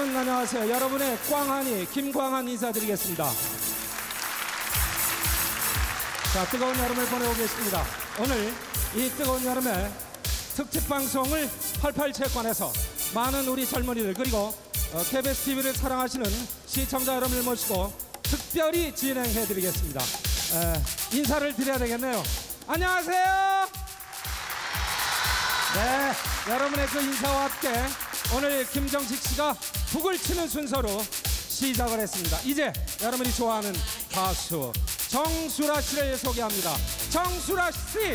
여러분 안녕하세요. 여러분의 꽝한이 김광한 인사드리겠습니다. 자, 뜨거운 여름을 보내고 계십니다. 오늘 이 뜨거운 여름에 특집 방송을 88채권에서 많은 우리 젊은이들 그리고 어, KBS TV를 사랑하시는 시청자 여러분을 모시고 특별히 진행해 드리겠습니다. 에, 인사를 드려야 되겠네요. 안녕하세요. 네, 여러분의 그 인사와 함께 오늘 김정식 씨가 북을 치는 순서로 시작을 했습니다. 이제 여러분이 좋아하는 가수 정수라 씨를 소개합니다. 정수라 씨.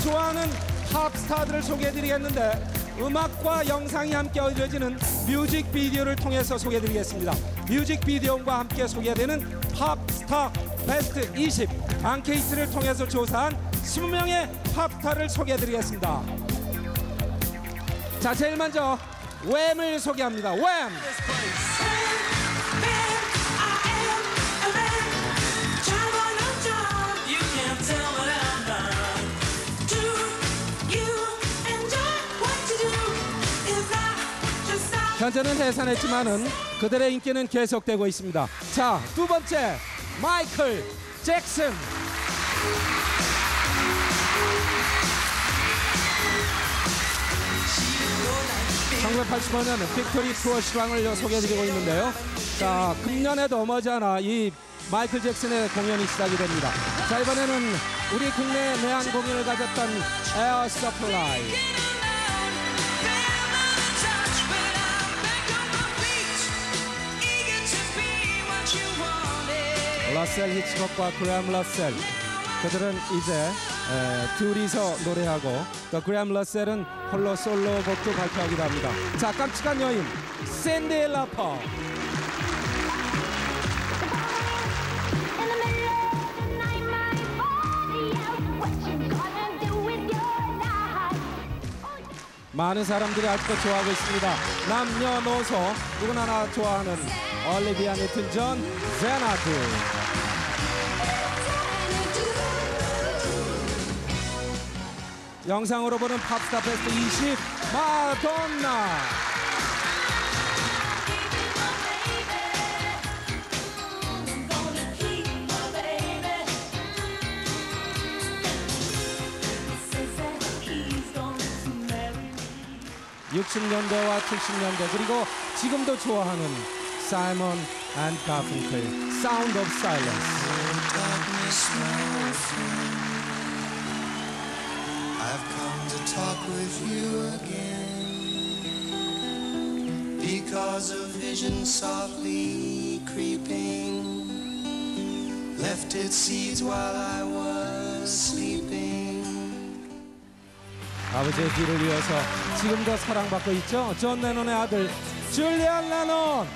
좋아하는 팝 스타들을 소개해드리겠는데 음악과 영상이 함께 어우러지는 뮤직비디오를 통해서 소개해드리겠습니다. 뮤직비디오와 함께 소개되는 팝 스타 베스트 20 앙케이트를 통해서 조사한 20명의 팝스타를 소개해드리겠습니다. 자 제일 먼저 웸을 소개합니다. 웸 현재는 해산했지만은 그들의 인기는 계속되고 있습니다. 자, 두 번째 마이클 잭슨. 1985년 빅토리 투어 실황을 소개해드리고 있는데요. 자, 금년에도 머지않아 이 마이클 잭슨의 공연이 시작이 됩니다. 자, 이번에는 우리 국내 내한 공연을 가졌던 에어 서플라이. 러셀 히치콕과 그램 러셀 그들은 이제 에, 둘이서 노래하고 또 그램 러셀은 홀로 솔로 곡도 발표하기도 합니다. 자 깜찍한 여인 샌디 라퍼 In the middle of the night, my body out. What you gonna do with your life? 많은 사람들이 아직도 좋아하고 있습니다. 남녀노소 누구나 좋아하는 올리비아 뉴튼 존 제나드 영상으로 보는 팝스타 베스트 20 마돈나 Gonna keep my baby. Says that he's going to marry me. 60년대와 70년대 그리고 지금도 좋아하는 사이먼 앤 가funkel 사운드 오브 사일런스 you again because a vision softly creeping left its seeds while I was sleeping. 아버지의 뒤를 이어서 지금도 사랑받고 있죠 존 레논의 아들 줄리안 레논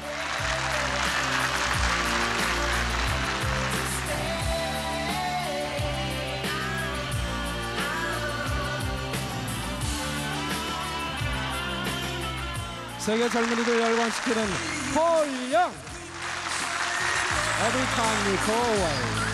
세계 젊은이들 열광시키는 폴영 Every time you go away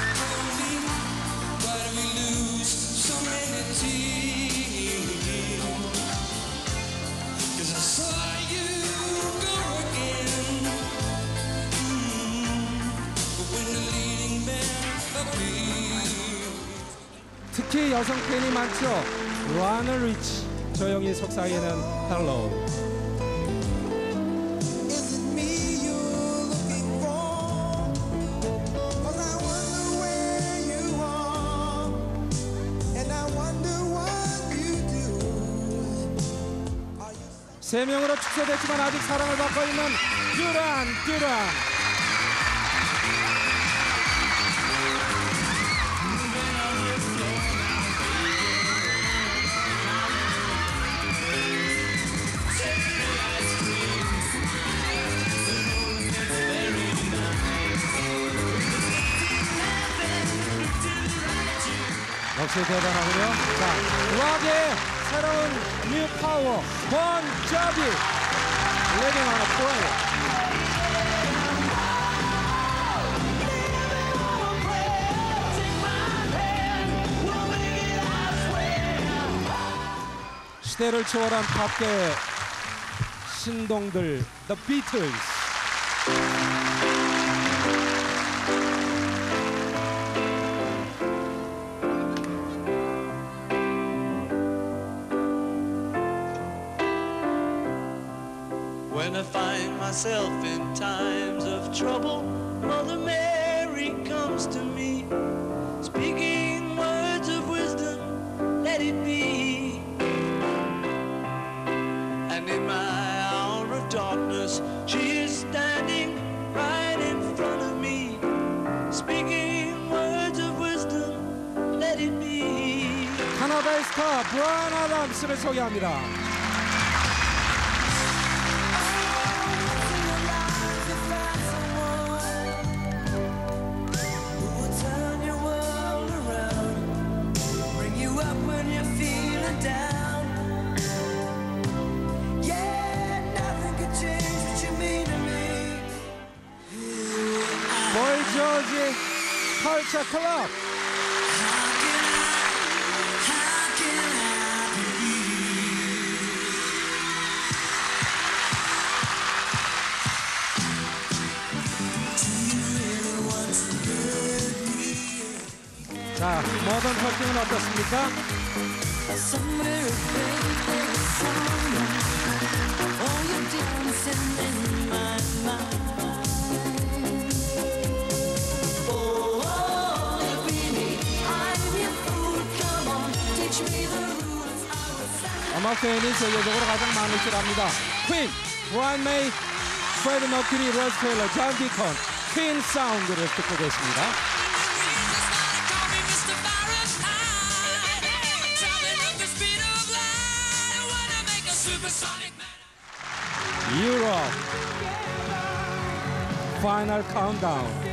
특히 여성 팬이 많죠. 라널 리치 조용히 속삭이는 헬로. Is 세 명으로 축소됐지만 아직 사랑을 받고 있는 듀란 듀란. 역시 대단하군요. 자, 락의 새로운 뉴 파워, 본 저비, Living on a Prayer. 시대를 초월한 팝계의 신동들, The Beatles. trouble, Mother Mary comes to me, speaking words of wisdom, let it be. And in my hour of darkness, she is standing right in front of me, speaking words of wisdom, let it be. 카나다의 스타 브라이언 아담스를 소개합니다. 압니다. 퀸, 브라이언 메이, 프레드 머큐리, 러스 테일러, 존 디콘, 퀸 사운드를 듣고 계십니다. 유럽 파이널 카운트다운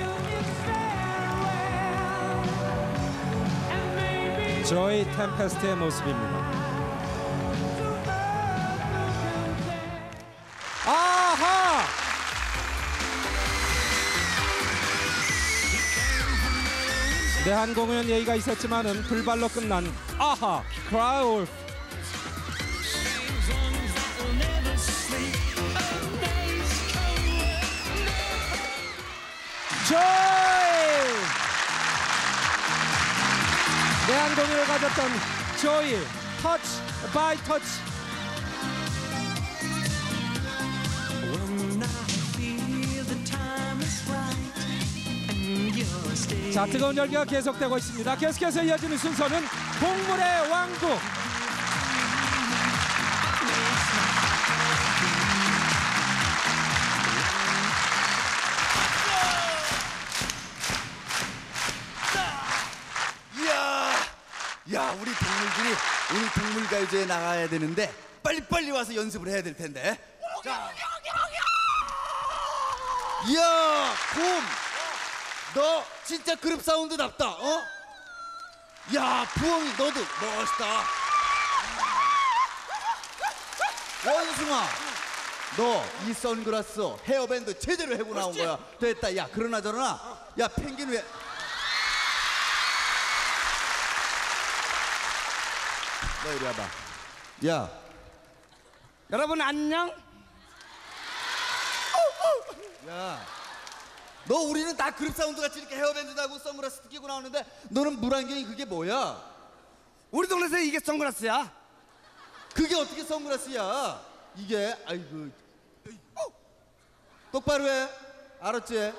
저희 템페스트의 모습입니다. 내한 공연 예의가 있었지만은 불발로 끝난 아하 크라울. 조이! 내한 공연을 가졌던 조이 터치 바이 터치 자 뜨거운 열기가 계속되고 있습니다. 계속해서 이어지는 순서는 동물의 왕국. 야 우리 동물들이 오늘 동물가요제에 나가야 되는데 빨리빨리 와서 연습을 해야 될 텐데. 자. 이야, 곰, 너 진짜 그룹 사운드답다. 어? 야, 부엉이 너도 멋있다. 원숭아, 너 이 선글라스 헤어밴드 제대로 해고 나온 거야. 됐다. 야, 그러나 저러나, 야 펭귄 왜? 너 이리 와봐. 야, 여러분 안녕? 야. 너 우리는 다 그룹 사운드 같이 이렇게 헤어밴드 하고 선글라스 끼고 나오는데 너는 물안경이 그게 뭐야? 우리 동네에서 이게 선글라스야. 그게 어떻게 선글라스야? 이게 아이고 어? 똑바로 해 알았지?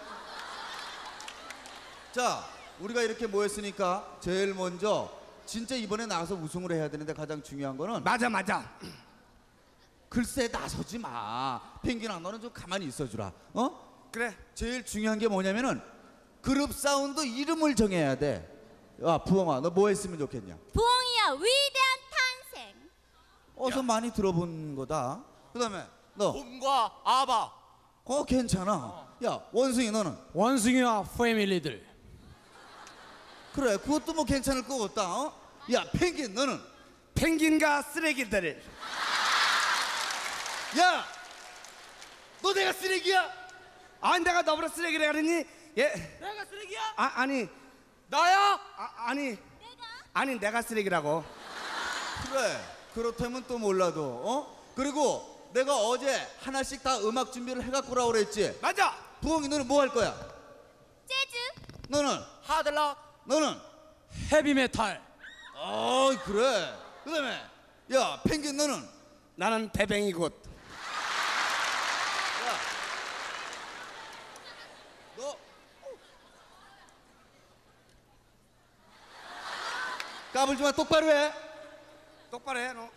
자 우리가 이렇게 모였으니까 제일 먼저 진짜 이번에 나가서 우승을 해야 되는데 가장 중요한 거는 맞아 맞아. 글쎄 나서지 마 펭귄아 너는 좀 가만히 있어주라 어? 그래. 제일 중요한 게 뭐냐면은 그룹 사운드 이름을 정해야 돼. 야 부엉아 너 뭐 했으면 좋겠냐? 부엉이야 위대한 탄생 어서 많이 들어본 거다. 그다음에 너 곰과 아바 어 괜찮아. 야 원숭이 너는 원숭이와 패밀리들 그래 그것도 뭐 괜찮을 것 같다. 어? 야 펭귄 너는 펭귄과 쓰레기들. 야 너 내가 쓰레기야? 아 내가 너보다 쓰레기를 하더니 예. 내가 쓰레기야? 아 아니 나야? 아, 아니 아니 내가 쓰레기라고. 그래 그렇다면 또 몰라도 어? 그리고 내가 어제 하나씩 다 음악 준비를 해갖고 오라 그랬지. 맞아. 부엉이 너는 뭐 할 거야? 재즈 너는 하드락 너는 헤비메탈 어 그래. 그다음에 야 펭귄 너는 나는 배뱅이 곧. 너 까불지 마 똑바로 해. 똑바로 해 너.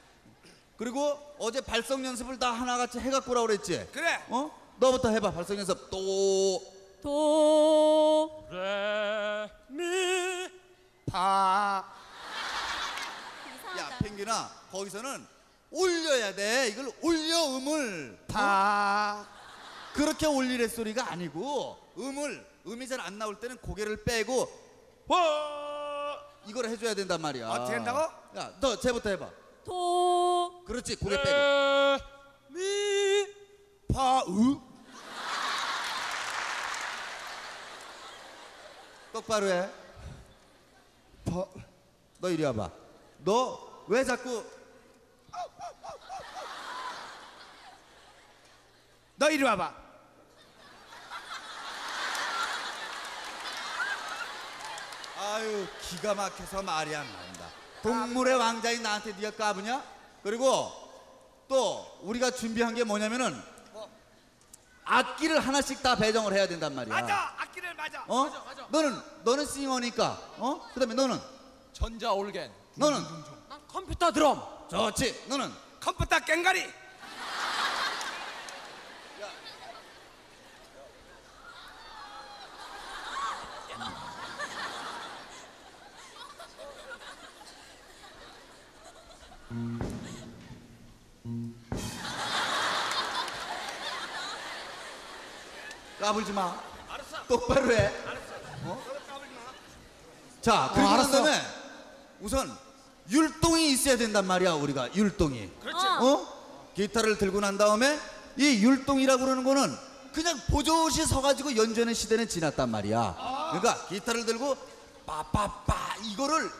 그리고 어제 발성 연습을 다 하나같이 해갖고 오라 그랬지. 그래. 어? 너부터 해봐 발성 연습 또. 도 레미 파. 야 펭귄아 거기서는 올려야 돼. 이걸 올려 음을. 파. 그렇게 올리래 소리가 아니고 음을 음이 잘 안 나올 때는 고개를 빼고 와 이걸 해줘야 된단 말이야. 어떻게 한다고? 야 너 쟤부터 해봐. 도 그렇지 고개 빼고. 레미 파, 으. 똑바로 해. 파. 너 이리 와봐. 너 왜 자꾸 너 이리 와봐. 아유 기가 막혀서 말이 안 나온다. 동물의 왕자인 나한테 네가 까부냐? 그리고 또 우리가 준비한 게 뭐냐면은 악기를 하나씩 다 배정을 해야 된단 말이야. 맞아 악기를 맞아 어? 너는 너는 싱어니까 어? 그다음에 너는 전자 올겐. 너는 난 컴퓨터 드럼. 좋지. 너는 컴퓨터 깽가리 까불지 마. 똑바로 해. 어? 자, 그리고 난 알았어. 다음에 우선 율동이 있어야 된단 말이야, 우리가 율동이. 그렇지 어? 기타를 들고 난 다음에 이 율동이라고 그러는 거는 그냥 보조시 서가지고 연주하는 시대는 지났단 말이야. 그러니까 기타를 들고 빠빠빠 이거를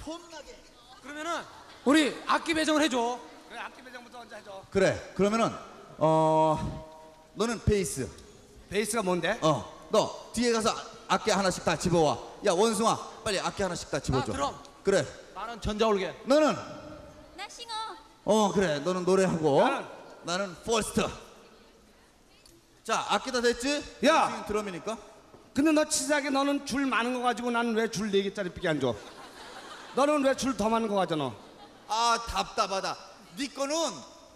폼나게. 그러면은 우리 악기 배정을 해줘. 그래 악기 배정부터 먼저 해줘 그래. 그러면은 어 너는 베이스. 베이스가 뭔데? 어, 너 뒤에 가서 악기 하나씩 다 집어와. 야 원숭아, 빨리 악기 하나씩 다 집어줘. 아, 드럼. 그래. 나는 전자 올겐. 너는 나 싱어. 어 그래. 너는 노래하고 나는? 나는 퍼스트. 자, 악기 다 됐지? 야! 지금 드럼이니까. 근데 너 치사하게 너는 줄 많은 거 가지고 나는 왜 줄 네개짜리 삐게 안 줘? 너는 왜 줄 더 많은 거 가잖아 아 답답하다. 네 거는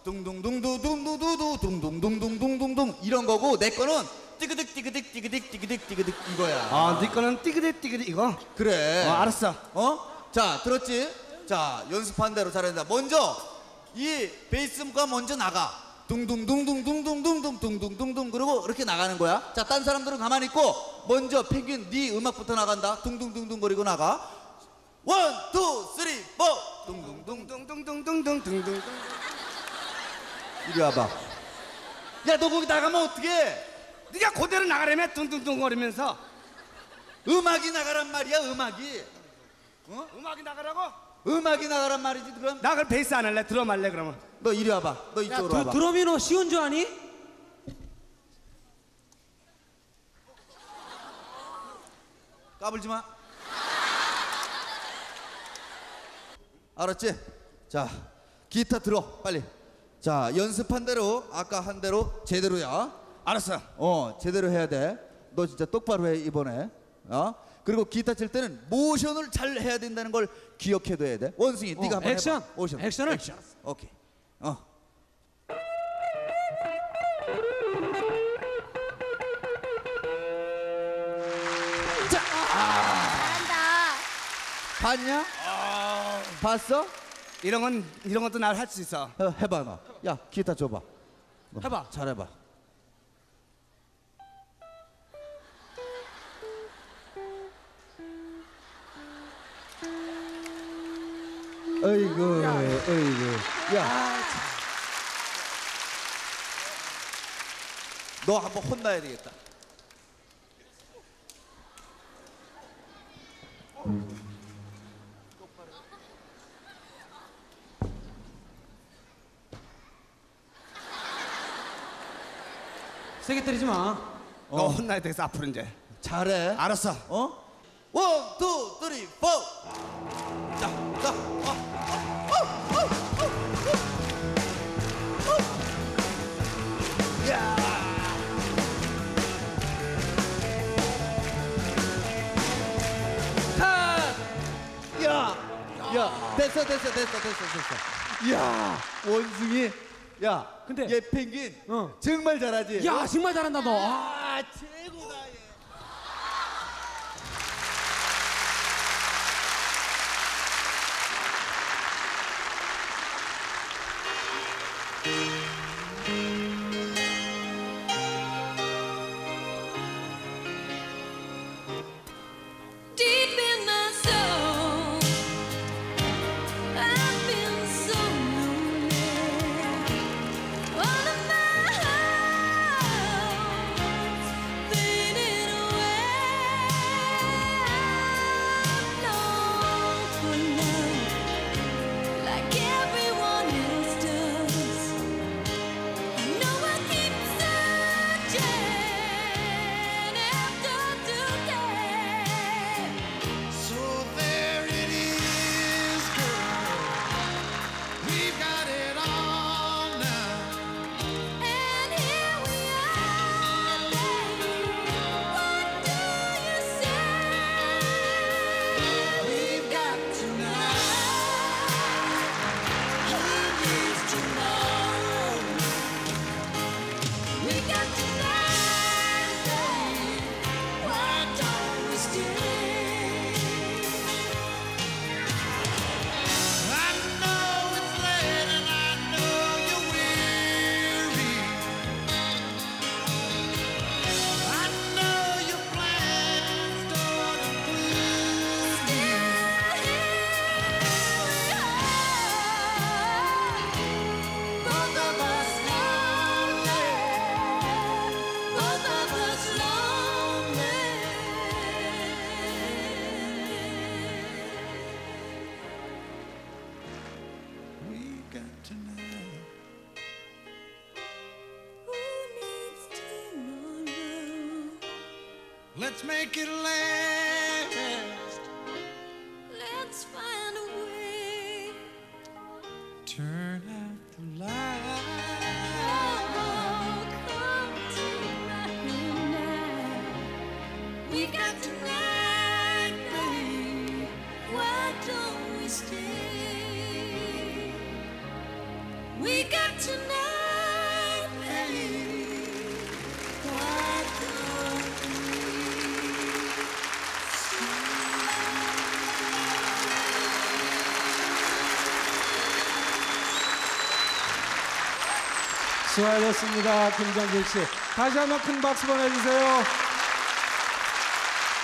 둥둥둥두둥두두두 둥둥둥둥둥둥둥 이런 거고 내 거는 띠그득 띠그득 띠그득 띠그득 띠그득 이거야. 아 네 거는 띠그리 띠그리 이거? 그래. 어 알았어 어? 자, 들었지? 자, 연습한 대로 잘한다. 먼저 이 베이스가 먼저 나가. 둥둥둥둥둥둥둥둥둥둥둥 그리고 이렇게 나가는 거야. 자, 딴 사람들은 가만히 있고 먼저 펭귄 네 음악부터 나간다. 둥둥둥둥 거리고 나가. 원, 투, 쓰리, 포. 둥둥둥. 둥둥둥둥둥둥둥둥 이리 와봐. 야, 너 거기 나가면 어떡해? 네가 그대로 나가려면 둥둥둥 거리면서 음악이 나가란 말이야, 음악이. 음악이 나가라고? 음악이 나가란 말이지, 그럼? 나 그럼 베이스 안 할래 드럼 할래 그러면 너 이리 와봐. 너 야, 이쪽으로 드, 와봐. 드 럼이 너 쉬운 줄 아니? 까불지 마. 알았지? 자, 기타 들어, 빨리. 자, 연습한 대로, 아까 한 대로 제대로야. 알았어 어, 제대로 해야 돼. 너 진짜 똑바로 해, 이번에. 어? 그리고 기타 칠 때는 모션을 잘 해야 된다는 걸 기억해둬야 돼. 원숭이, 네가 한번 액션. 해봐. 모션. 액션을. 액션. 오케이. 어. 잘한다. 봤냐? 봤어? 이런 건 이런 것도 날 할 수 있어 어, 해봐, 너. 야, 기타 줘봐. 해봐. 잘해봐. 어이구, 어이구. 야. 너 한번 혼나야 되겠다. 세게 때리지 마. 너 혼나야 되겠어 앞으로 이제 잘해. 알았어 어? 원, 투, 쓰리, 포. 됐어, 됐어, 됐어, 됐어, 됐어. 야, 원숭이. 야, 근데- 얘 펭귄 어. 정말 잘하지. 야, 정말 잘한다 너. 아, 아, Let's make it last. 수고하셨습니다. 김정길 씨. 다시 한번 큰 박수 보내주세요.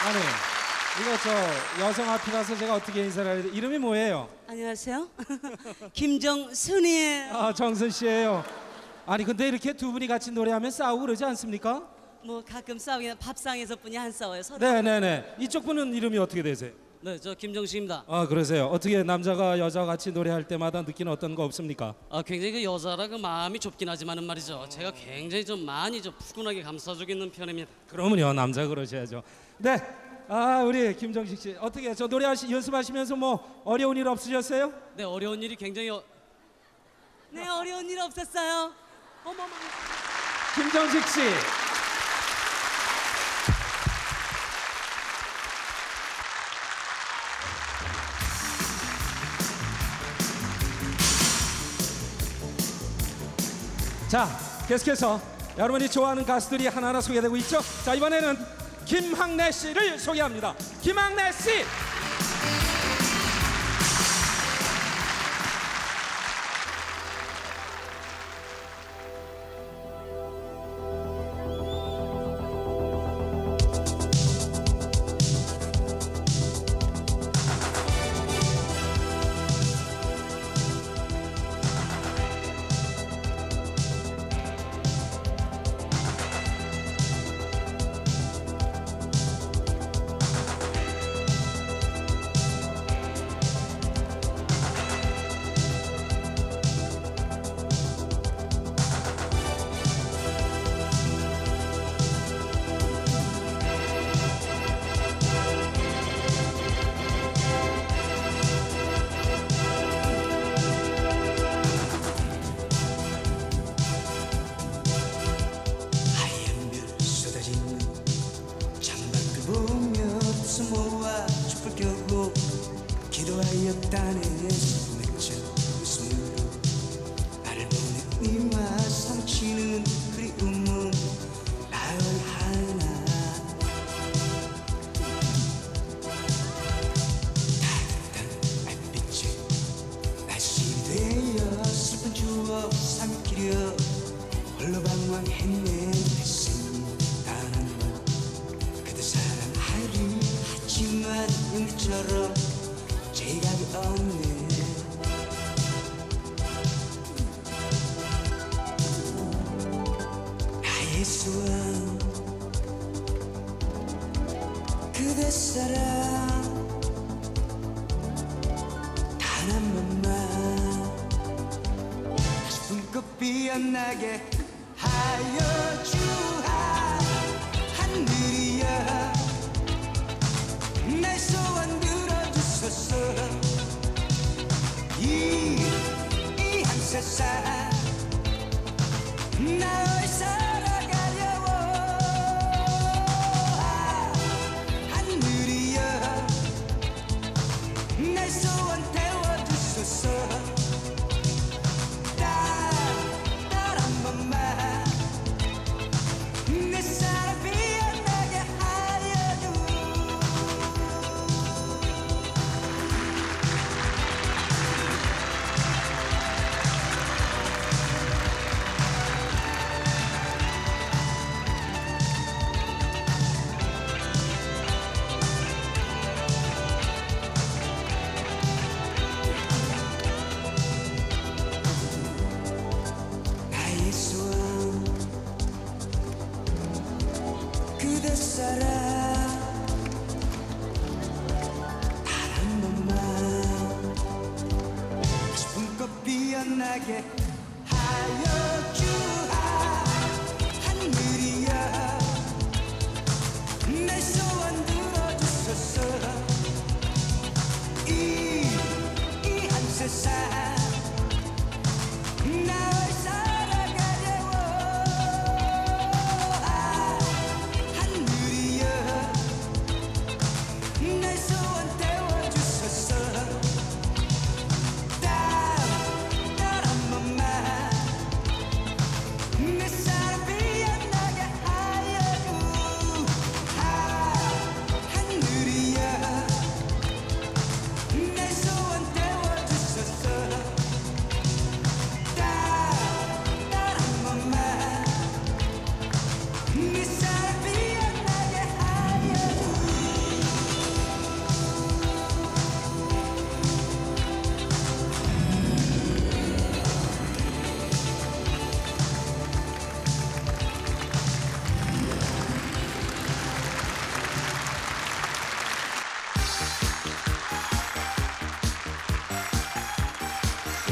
아니, 이거 저 여성 앞이라서 제가 어떻게 인사를 해야 돼? 이름이 뭐예요? 안녕하세요. 김정순이에요. 아, 정선 씨예요. 아니, 근데 이렇게 두 분이 같이 노래하면 싸우고 그러지 않습니까? 뭐 가끔 싸우긴 밥상에서뿐이 안 싸워요. 서로. 네네네. 이쪽 분은 이름이 어떻게 되세요? 네, 저 김정식입니다. 아, 그러세요. 어떻게 남자가 여자 같이 노래할 때마다 느끼는 어떤 거 없습니까? 아, 굉장히 그 여자라 그 마음이 좁긴 하지만은 말이죠. 제가 굉장히 좀 많이 좀 푸근하게 감싸주고 있는 편입니다. 그러면요, 남자 그러셔야죠. 네. 아, 우리 김정식 씨. 어떻게 저 노래하시 연습하시면서 뭐 어려운 일 없으셨어요? 네, 어려운 일이 굉장히 어... 네, 어려운 일 없었어요. 어머머. 김정식 씨. 자, 계속해서 여러분이 좋아하는 가수들이 하나하나 소개되고 있죠. 자, 이번에는 김학래 씨를 소개합니다. 김학래 씨. 이이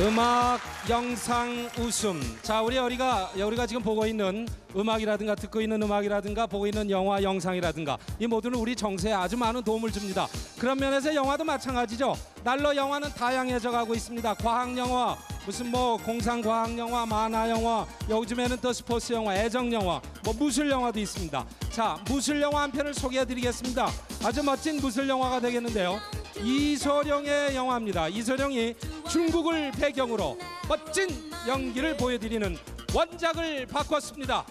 음악, 영상, 웃음. 자, 우리 우리가 우리가 지금 보고 있는 음악이라든가 듣고 있는 음악이라든가 보고 있는 영화, 영상이라든가 이 모두는 우리 정세에 아주 많은 도움을 줍니다. 그런 면에서 영화도 마찬가지죠. 날로 영화는 다양해져 가고 있습니다. 과학 영화, 무슨 뭐 공상 과학 영화, 만화 영화, 요즘에는 또 스포츠 영화, 애정 영화, 뭐 무술 영화도 있습니다. 자, 무술 영화 한 편을 소개해 드리겠습니다. 아주 멋진 무술 영화가 되겠는데요. 이소룡의 영화입니다. 이소룡이 중국을 배경으로 멋진 연기를 보여드리는 원작을 바꿨습니다.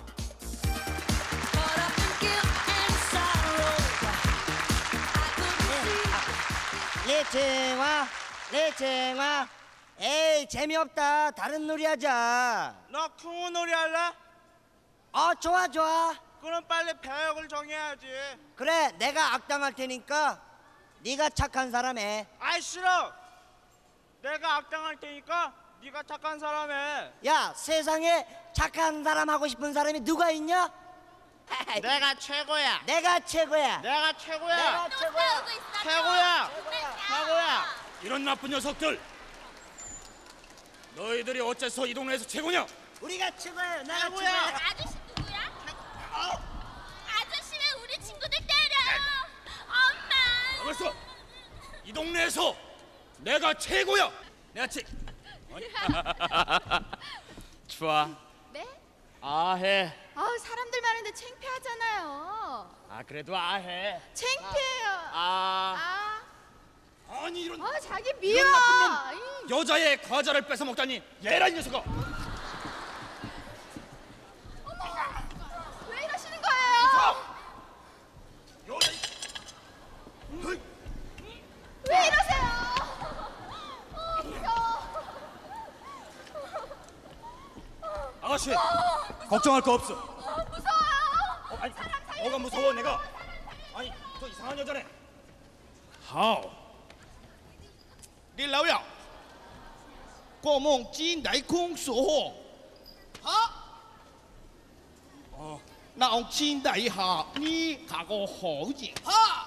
내 쟁화 내 쟁화 에이 재미없다 다른 놀이 하자 너 쿵우 놀이 할래? 어 좋아 좋아 그럼 빨리 배역을 정해야지. 그래 내가 악당할 테니까 네가 착한 사람 해 아이 싫어. 내가 악당할 테니까 네가 착한 사람 해. 야 세상에 착한 사람 하고 싶은 사람이 누가 있냐? 내가 최고야. 내가 최고야 내가 최고야. 내가 최고야 최고야. 최고야. 이런 나쁜 녀석들 너희들이 어째서 이 동네에서 최고냐? 우리가 최고야 내가 최고야. 최고야 아저씨 누구야? 아저씨 왜 우리 친구들 때려요? 엄마. 벌써 이 동네에서 내가 최고야. 내가 최 좋아. 네? 아해. 아 사람들 많은데 창피하잖아요. 아 그래도 아해. 창피해요. 아. 아, 아니 이런 아 자기 미워. 이런 나쁜 이- 놈 여자의 과자를 뺏어 먹다니 얘라 이 녀석아. 왜 이러시는 거예요? 여자 왜 이러세요? 어, 무서워. 아가씨 어, 걱정할 거 없어. 어, 무서워요. 어, 아니, 뭐가 무서워 내가? 아니 저 이상한 여자네. 하오. 릴라우야. 꼬몽 찐 나이콩소호. 하? 어. 나옹진 나이하 니 가고 호지 하.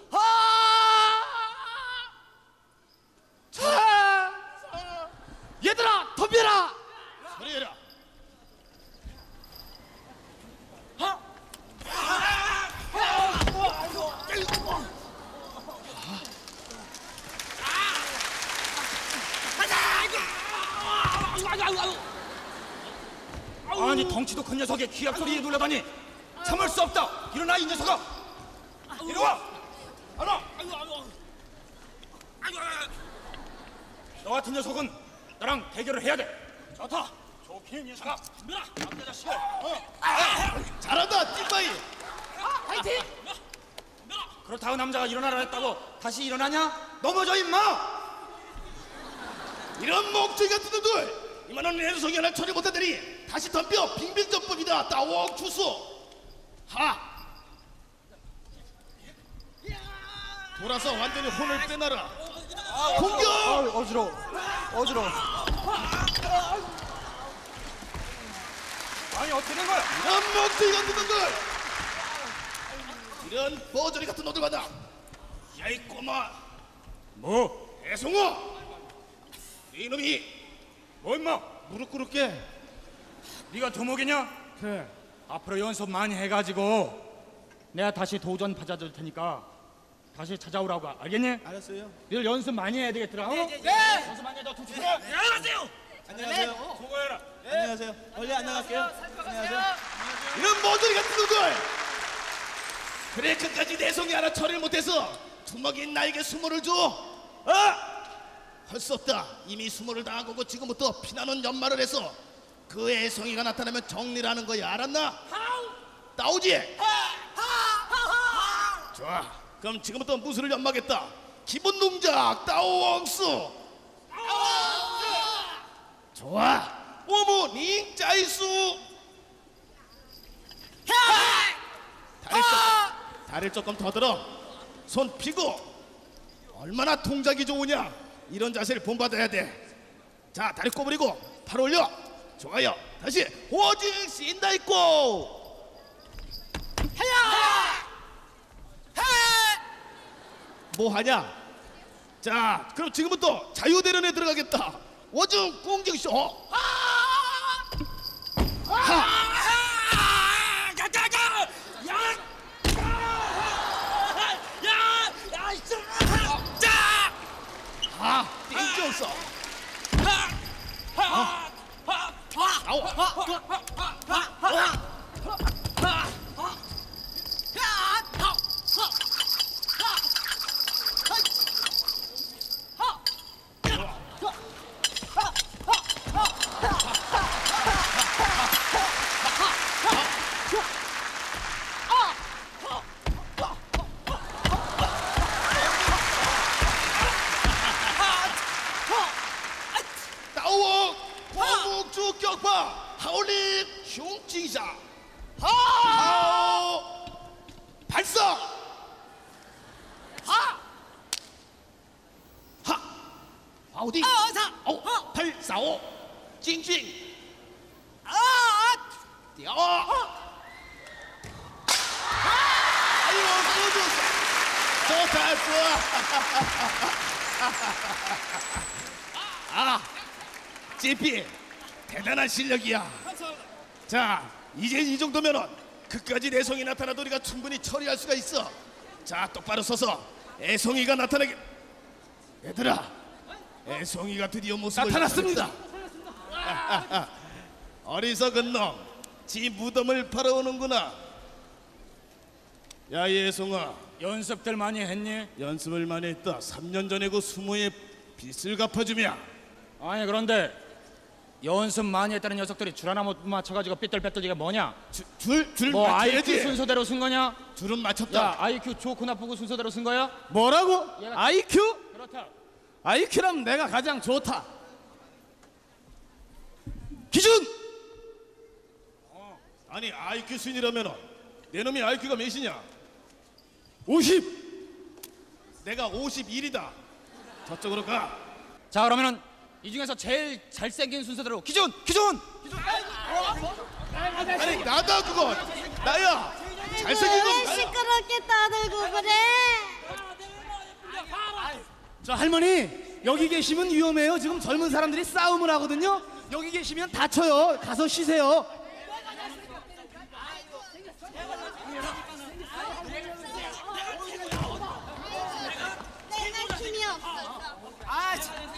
아! 자, 얘들아 덤벼라. 소리해라. 아니 덩치도 큰 녀석의 기합 소리에 놀라다니 참을 수 없다. 일어나 이 녀석아. 이리 와. 하나. 너 같은 녀석은 나랑 대결을 해야 돼. 좋다. 좋긴 녀석아. 덤벼라. 남자 자식아. 어. 잘한다 찐바이. 파이팅! 그렇다고 남자가 일어나라 했다고 다시 일어나냐? 넘어져 임마! 이런 멍청이 같은 놈들 이만한 내 녀석이 하나 처리 못하다니 다시 덤벼 빙빙전법이다 따옥 주소 하 돌아서 완전히 혼을 빼놔라. 공격! 어지러워. 어지러워. 아니 어떻게 된 거야? 이런 멍청이 같은 놈들! 이런 버저리 같은 놈들 만나! 야이 꼬마! 뭐? 애송아! 이놈이 뭐 임마? 무릎 꿇을게. 네가 두목이냐? 그래. 앞으로 연습 많이 해가지고 내가 다시 도전 받아줄 테니까 다시 찾아오라고 알겠니? 알았어요. 늘 연습 많이 해야 되겠더라. 어? 네. 연습 많이 해도 두라 안녕하세요. 안녕하세요. 수고해라. 안녕하세요. 원래 안 나갈게요. 안녕하세요. 이런 머저리 같은 놈들! 그래 끝까지 내성이 하나 처리를 못해서 두먹인 나에게 수모를 줘! 어? 할 수 없다. 이미 수모를 당한 거고 지금부터 피나는 연말을 해서 그 애송이가 나타나면 정리를 하는 거야. 알았나? 나오지? 좋아. 그럼 지금부터 무술을 연마하겠다. 기본 동작 따오왕수. 좋아. 오모니 짜이수. 다리 조금, 다리를 조금 더 들어. 손 피고. 얼마나 동작이 좋으냐. 이런 자세를 본받아야 돼. 자, 다리 꼬부리고 팔 올려. 좋아요. 다시 호징 씬다 있고. 뭐 하냐? 자, 그럼 지금부터 자유대련에 들어가겠다. 워중 공정쇼. 아, 땡겨 없어. 아우. 따오 호묵주 격파 하올릭 흉징사 하오 발사 하 하. 아우디 오 발사오 징징 아 띠어 아유 소주 좋다 좋아 아 제피 대단한 실력이야. 자 이제 이 정도면은 그까지 내성이 나타나도 우리가 충분히 처리할 수가 있어. 자 똑바로 서서 애송이가 나타나게. 얘들아 애송이가 드디어 모습을 나타났습니다. 나타냈다. 어리석은 놈 지 무덤을 팔아오는구나. 야 예송아. 연습들 많이 했니? 연습을 많이 했다. 3년 전에 그 수모의 빚을 갚아주며. 아니 그런데 연습 많이 했다는 녀석들이 줄 하나 못 맞춰가지고 삐뚤빼뚤 이게 뭐냐? 줄, 줄 뭐 맞춰야지. IQ 순서대로 쓴 거냐? 줄은 맞췄다 야 IQ 좋고 나쁘고 순서대로 쓴 거야? 뭐라고? 얘가- IQ? 그렇다. IQ라면 내가 가장 좋다. 기준! 아니 IQ 순이라면 내 놈이 IQ가 몇이냐 50! 내가 51이다 저쪽으로 가 자 그러면은 이 중에서 제일 잘생긴 순서대로 기준 기준. 아니 나다 그거 나야 잘생긴 건 나야 시끄럽게 떠들고 그래? 저 할머니 여기 계시면 위험해요. 지금 젊은 사람들이 싸움을 하거든요. 여기 계시면 다쳐요. 가서 쉬세요. 내가 힘이 없어서. 아, 참.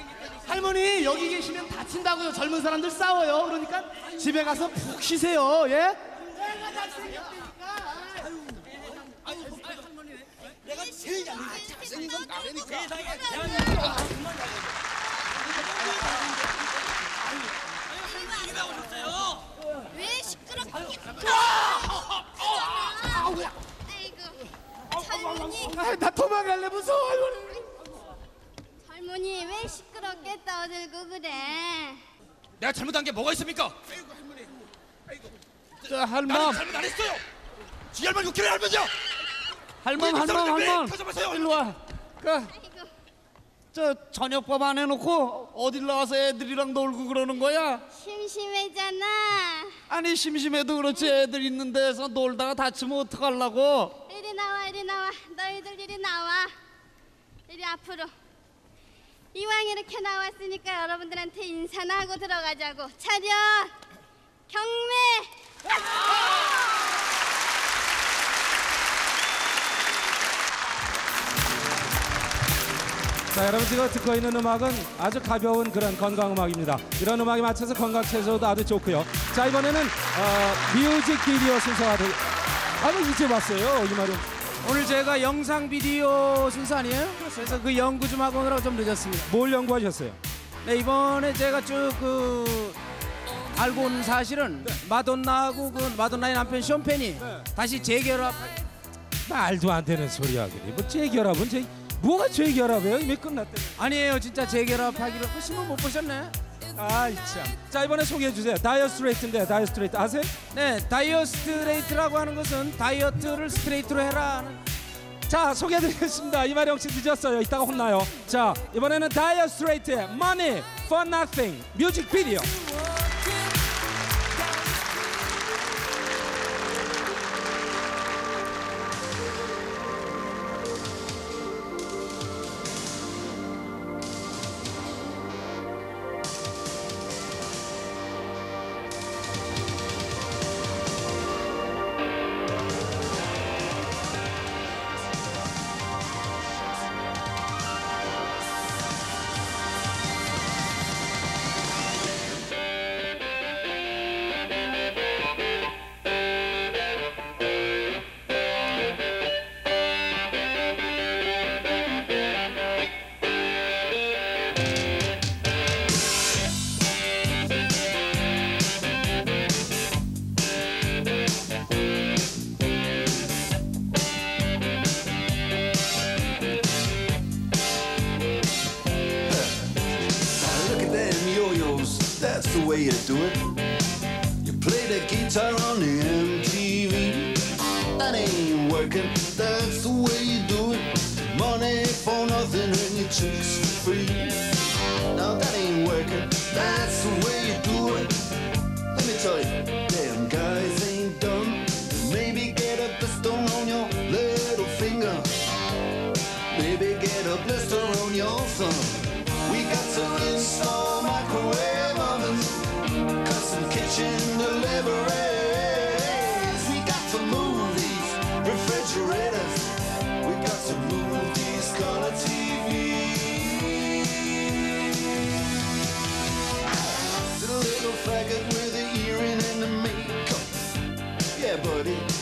할머니 여기 계시면 다친다고요. 젊은 사람들 싸워요. 그러니까 집에 가서 푹 쉬세요. 예? 내가 제일 잘생긴 건 나라니까. 왜 시끄럽게? 아이고, 할머니, 아, 나 도망갈래 무서워 할머니. 할머니 왜 시끄럽게 떠들고 그래? 내가 잘못한 게 뭐가 있습니까? 저 할멈, 잘못 안 했어요 지 할머니 웃기는 할머니야 할멈, 왜 할멈, 왜 할멈. 가져가세요? 일로 와. 그, 저 저녁밥 안 해놓고 어딜 나와서 애들이랑 놀고 그러는 거야? 심심해잖아. 아니 심심해도 그렇지 애들 있는 데서 놀다가 다치면 어떡하려고? 이리 나와, 이리 나와. 너희들 이리 나와. 이리 앞으로. 이왕 이렇게 나왔으니까 여러분들한테 인사나 하고 들어가자고. 차렷! 경매! 자, 여러분 지금 듣고 있는 음악은 아주 가벼운 그런 건강 음악입니다. 이런 음악에 맞춰서 건강 체조도 아주 좋고요. 자, 이번에는 어, 뮤직 비디오 순서가 되... 아니 이제 봤어요, 이 말은. 오늘 제가 영상 비디오 순서 아니에요? 그래서 그 연구 좀 하고 오느라고 좀 늦었습니다. 뭘 연구하셨어요? 네 이번에 제가 쭉그 알고 온 사실은 마돈나하고 그 마돈나의 남편 쇼펜이 다시 재결합 말도 안 되는 소리야, 그래. 뭐 재결합은 재 뭐가 재결합이에요? 이미 끝났대. 아니에요 진짜 재결합하기로 그 신문 못 보셨네? 아이 참. 자 이번에 소개해 주세요. 다이어 스트레이트인데 다이어 스트레이트 아세요? 네 다이어 스트레이트라고 하는 것은 다이어트를 스트레이트로 해라 하는 자 소개해드리겠습니다. 이마령 씨 늦었어요. 이따가 혼나요. 자 이번에는 다이어 스트레이트의 Money for Nothing 뮤직비디오.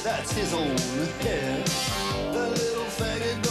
That's his own hair. The little faggot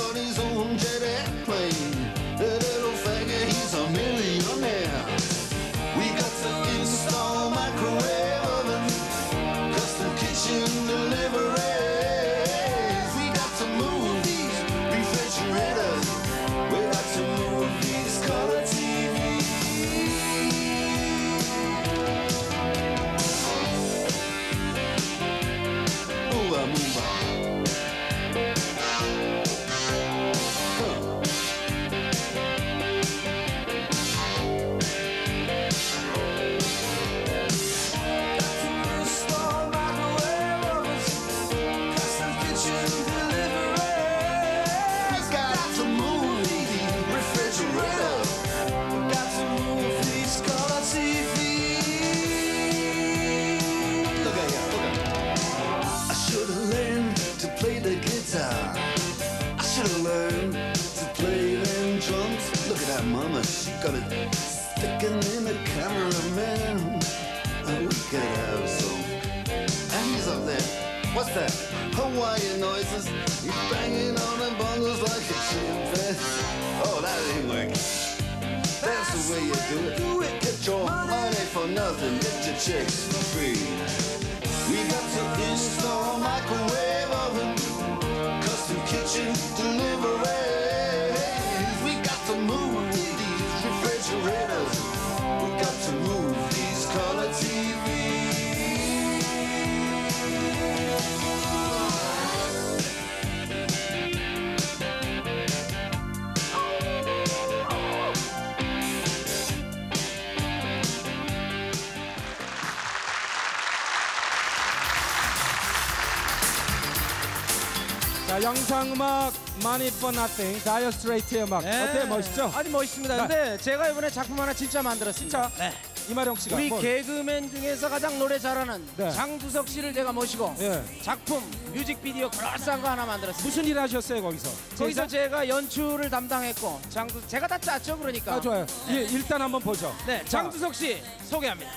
that? Hawaiian noises. He's banging on the bongos like a chimpanzee. Oh, that ain't working. That's the way you do it. Do it. Get your money for nothing. Get your chicks for free. We got to install a microwave oven, custom kitchen deliveries. 영상 음악 Money for Nothing, 다이어 스트레이트의 음악 어때 멋있죠? 아니 멋있습니다. 네. 근데 제가 이번에 작품 하나 진짜 만들었습니다. 네. 이마령 씨가 우리 뭐- 개그맨 중에서 가장 노래 잘하는 네. 장두석 씨를 제가 모시고 예. 작품 뮤직비디오 그럴싸한 거 하나 만들었습니다. 무슨 일 하셨어요 거기서? 거기서 제가 연출을 담당했고 장두 제가 다 짰죠 그러니까. 아 좋아요. 예, 일단 한번 보죠. 네, 자, 장두석 씨 소개합니다.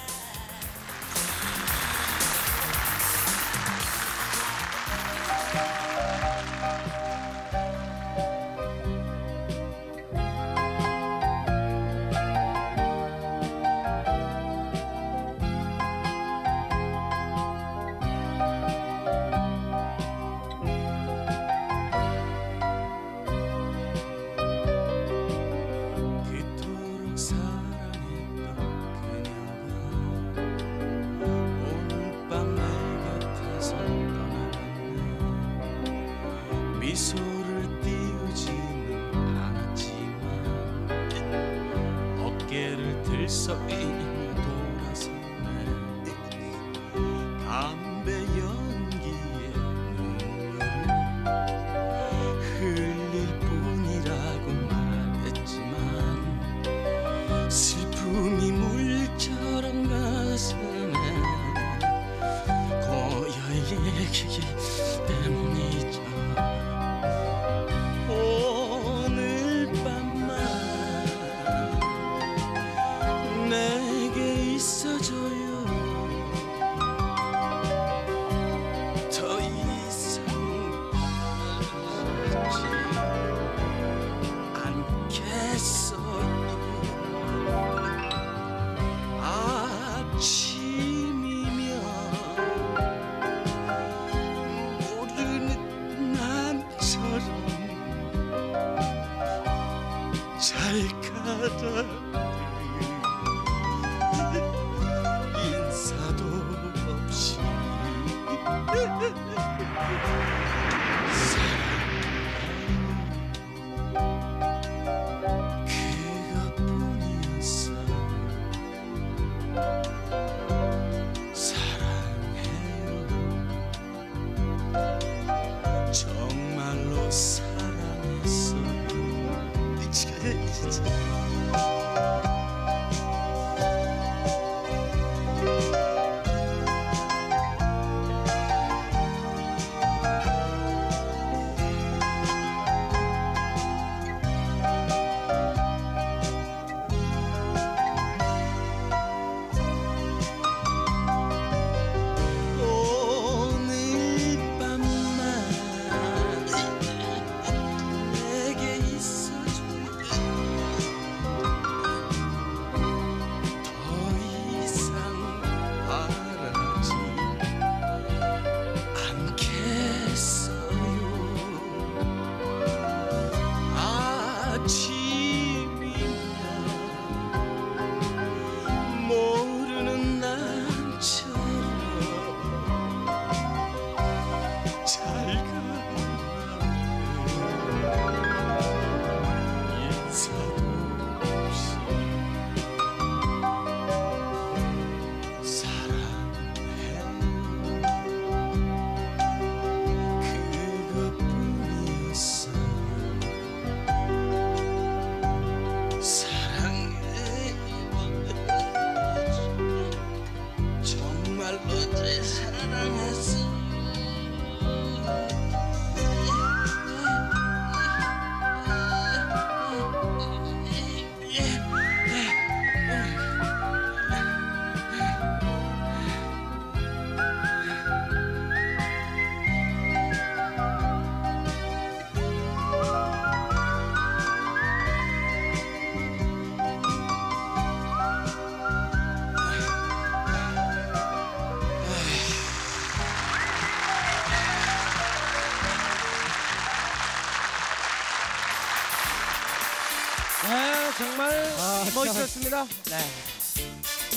멋있었습니다. 네.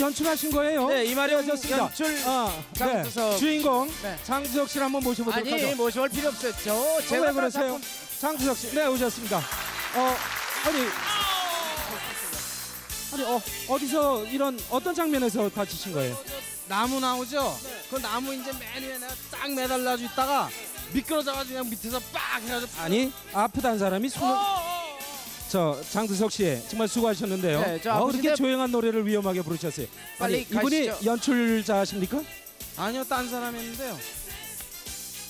연출하신 거예요? 네, 이마령. 연출 아. 네. 주인공 네. 장두석 씨를 한번 모셔보도록 아니 하죠. 모셔올 필요 없었죠. 어, 제가 왜다 그러세요? 작품- 장두석 씨, 네 오셨습니다. 어, 아니, 아니 어, 어디서 이런 어떤 장면에서 다치신 거예요? 나무 나오죠? 그 나무 이제 맨 위에 내가 딱 매달려 주 있다가 미끄러져가지고 그냥 밑에서 빡 해가지고 아니 아프다는 사람이 수능 저 장두석 씨 정말 수고하셨는데요. 네, 저 어, 아프신데- 그렇게 조용한 노래를 위험하게 부르셨어요. 빨리 아니, 이분이 가시죠. 연출자십니까? 아니요 딴 사람이었는데요.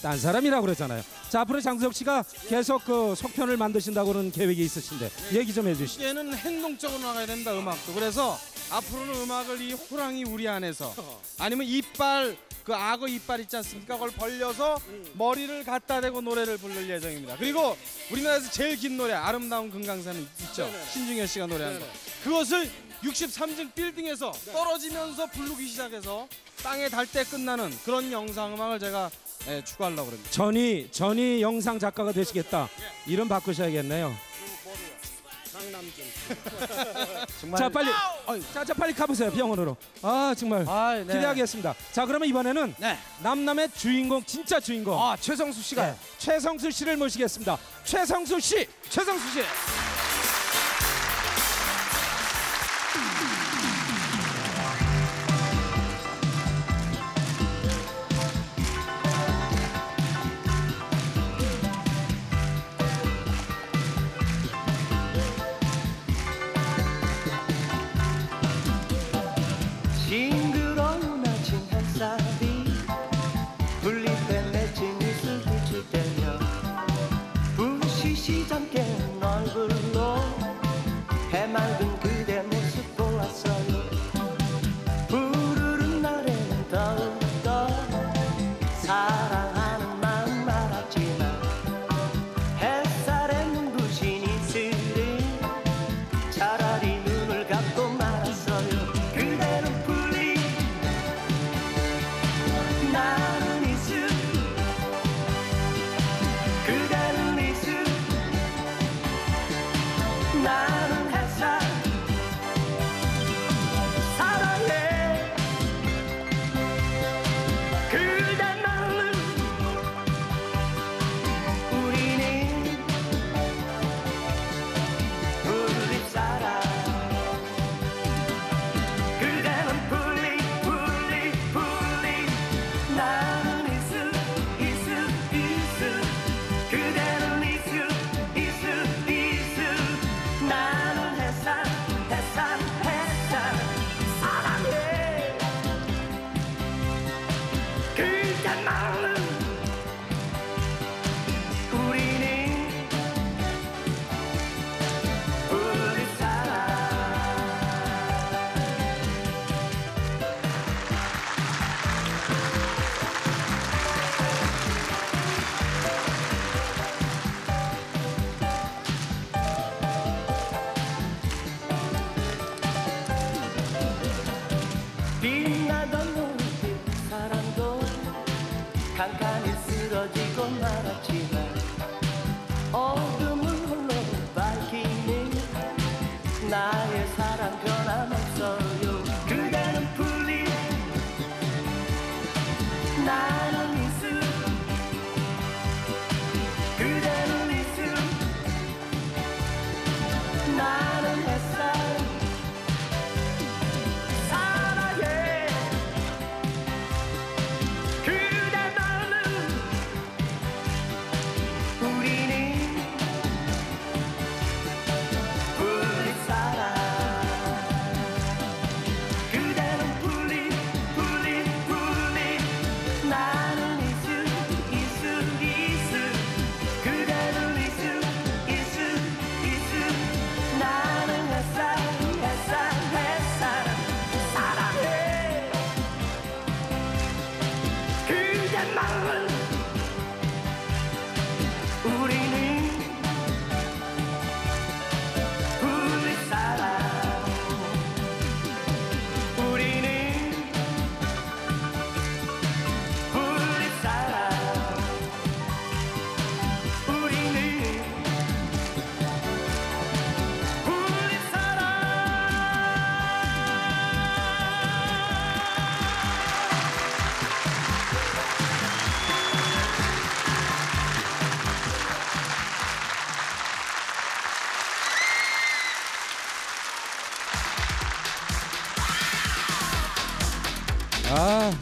딴 사람이라고 그러잖아요. 자 앞으로 장두석 씨가 계속 그 속편을 만드신다고는 계획이 있으신데 얘기 좀 해주시죠. 얘는 행동적으로 나가야 된다 음악도 그래서 앞으로는 음악을 이 호랑이 우리 안에서 아니면 이빨 그 악어 이빨 있지 않습니까? 그걸 벌려서 머리를 갖다 대고 노래를 부를 예정입니다. 그리고 우리나라에서 제일 긴 노래 아름다운 금강산 있죠. 신중현 씨가 노래한 거. 그것을 63층 빌딩에서 떨어지면서 부르기 시작해서 땅에 닿을 때 끝나는 그런 영상 음악을 제가 예, 추구하려고 그럽니다. 전이 전이 영상 작가가 되시겠다. 이름 바꾸셔야겠네요. 정말 자 빨리 자, 자 빨리 가보세요 병원으로. 아 정말 네. 기대하겠습니다. 자 그러면 이번에는 남남의 주인공 진짜 주인공. 아 최성수 씨가 네, 최성수 씨를 모시겠습니다. 최성수 씨, 최성수 씨.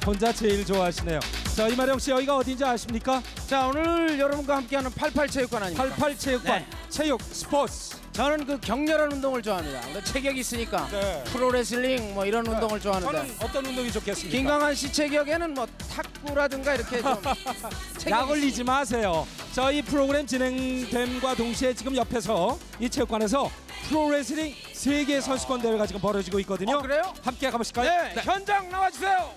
혼자 제일 좋아하시네요. 자 이마령 씨 여기가 어딘지 아십니까? 자 오늘 여러분과 함께하는 88체육관 아닙니까? 88체육관 체육 스포츠 저는 그 격렬한 운동을 좋아합니다. 그 체격이 있으니까 프로레슬링 뭐 이런 운동을 좋아하는데 저는 어떤 운동이 좋겠습니까? 김강한 씨 체격에는 뭐 탁구라든가 이렇게 좀 약 올리지 마세요. 저희 프로그램 진행됨과 동시에 지금 옆에서 이 체육관에서 프로레슬링 세계 선수권 대회가 지금 벌어지고 있거든요. 그래요? 함께 가보실까요? 네, 현장 나와주세요.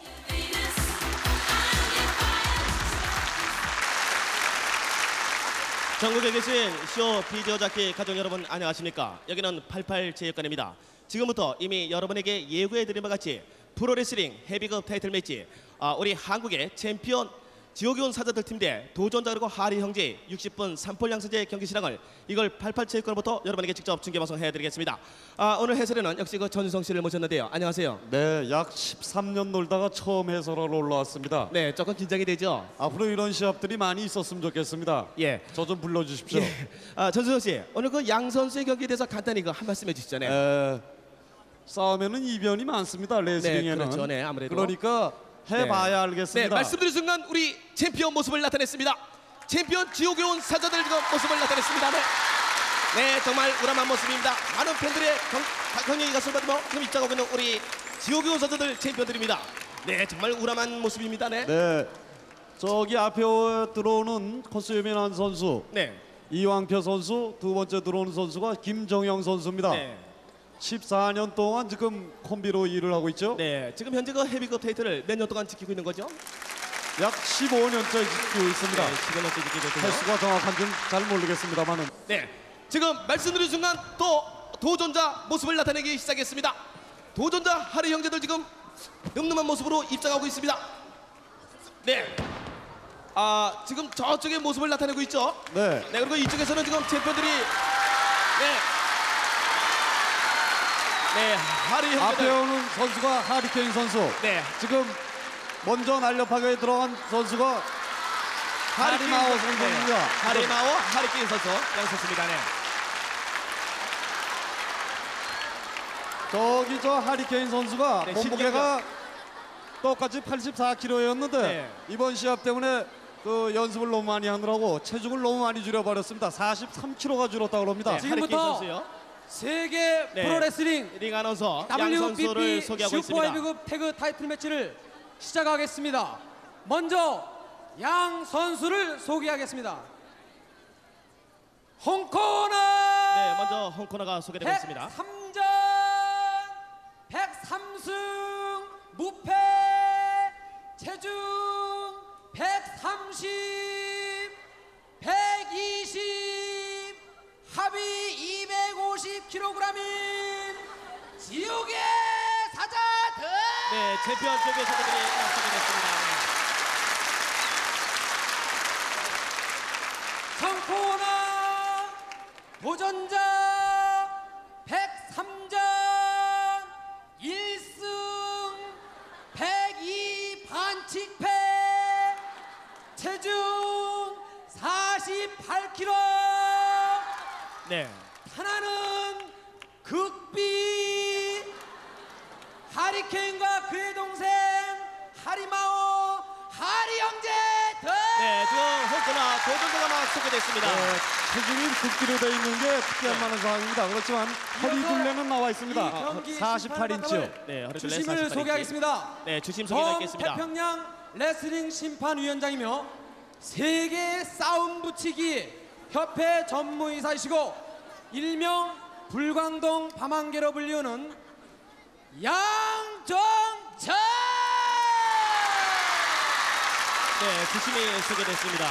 전국에 계신 쇼 비디오 잡기 가족 여러분 안녕하십니까? 여기는 88체육관입니다. 지금부터 이미 여러분에게 예고해드린 바 같이 프로레슬링 헤비급 타이틀 매치 아, 우리 한국의 챔피언 지옥이 온 사자들 팀대 도전자 그리고 하리 형제 60분 3폴 양선제 경기 실황을 이걸 88체육관부터 여러분에게 직접 중계 방송해드리겠습니다 아, 오늘 해설에는 역시 그 전유성 씨를 모셨는데요 안녕하세요 네, 약 13년 놀다가 처음 해설하러 올라왔습니다. 네, 조금 긴장이 되죠. 앞으로 이런 시합들이 많이 있었으면 좋겠습니다. 예. 저 좀 불러주십시오. 아, 전수성 씨 오늘 그 양 선수의 경기에 대해서 간단히 그 한 말씀 해주시잖아요 에, 싸움에는 이변이 많습니다. 레슬링에는. 네, 그렇죠. 네, 아무래도. 그러니까 해봐야 네. 알겠습니다. 네, 말씀드린 순간 우리 챔피언 모습을 나타냈습니다. 챔피언 지옥에 온 사자들 모습을 나타냈습니다. 네. 네, 정말 우람한 모습입니다. 많은 팬들의 경, 경력이 가슴 받으며 지금 입장하고 있는 우리 지옥에 온 사자들 챔피언들입니다. 네, 정말 우람한 모습입니다. 네. 네, 저기 앞에 들어오는 코스유민한 선수, 네. 이왕표 선수, 두 번째 들어오는 선수가 김정영 선수입니다. 네. 14년 동안 지금 콤비로 일을 하고 있죠. 네, 지금 현재 그 헤비급 타이틀을 몇 년 동안 지키고 있는 거죠? 약 15년째 지키고 있습니다. 네, 15년째 지키고 있군요. 횟수가 정확한지는 잘 모르겠습니다만은 네, 지금 말씀드린 순간 또 도전자 모습을 나타내기 시작했습니다. 도전자 하리 형제들 지금 늠름한 모습으로 입장하고 있습니다. 네, 아 지금 저쪽의 모습을 나타내고 있죠. 네. 네, 그리고 이쪽에서는 지금 챔피언들이 네, 네 하리 형제들 앞에 오는 선수가 하리케인 선수. 네. 지금 먼저 날렵하게 들어간 선수가 하리마오 선수입니다. 네, 하리마오 하리케인 선수 양 선수입니다. 네. 저기 저 하리케인 선수가 네, 몸무게가 똑같이 84kg였는데 네. 이번 시합 때문에 그 연습을 너무 많이 하느라고 체중을 너무 많이 줄여버렸습니다. 43kg가 줄었다고 합니다. 네, 하리케인 선수요. 세계 네. 프로레슬링 링 아나운서 양 선수를 WBP 소개하고 슈퍼 있습니다. 헤비급 태그 타이틀 매치를 시작하겠습니다. 먼저 양 선수를 소개하겠습니다. 홍코너 네, 먼저 홍코너가 소개되고 있습니다. 103전 103승 무패 체중 130 120 합의 250kg인 지옥의 사자들 네, 챔피언 쪽의 선수들이 소개됐습니다. 성코나 도전자 103전 1승 102 반칙패 체중 48kg 네. 하나는 극비 하리케인과 그의 동생 하리마오 하리 형제들 네, 지금 홍코너 도전자가 막 소개됐습니다. 네, 체중이 9kg 돼 있는 게 특이한 만한 상황입니다. 그렇지만 허리 둘레는 나와 있습니다. 48인치요. 네, 허리 둘레 주심을 48 인치. 소개하겠습니다. 네, 주심 소개가 전 있겠습니다. 태평양 레슬링 심판위원장이며 세계 싸움 붙이기 협회 전무이사이시고 일명 불광동 밤안개로 불리우는 양정철 네, 주심이 소개됐습니다.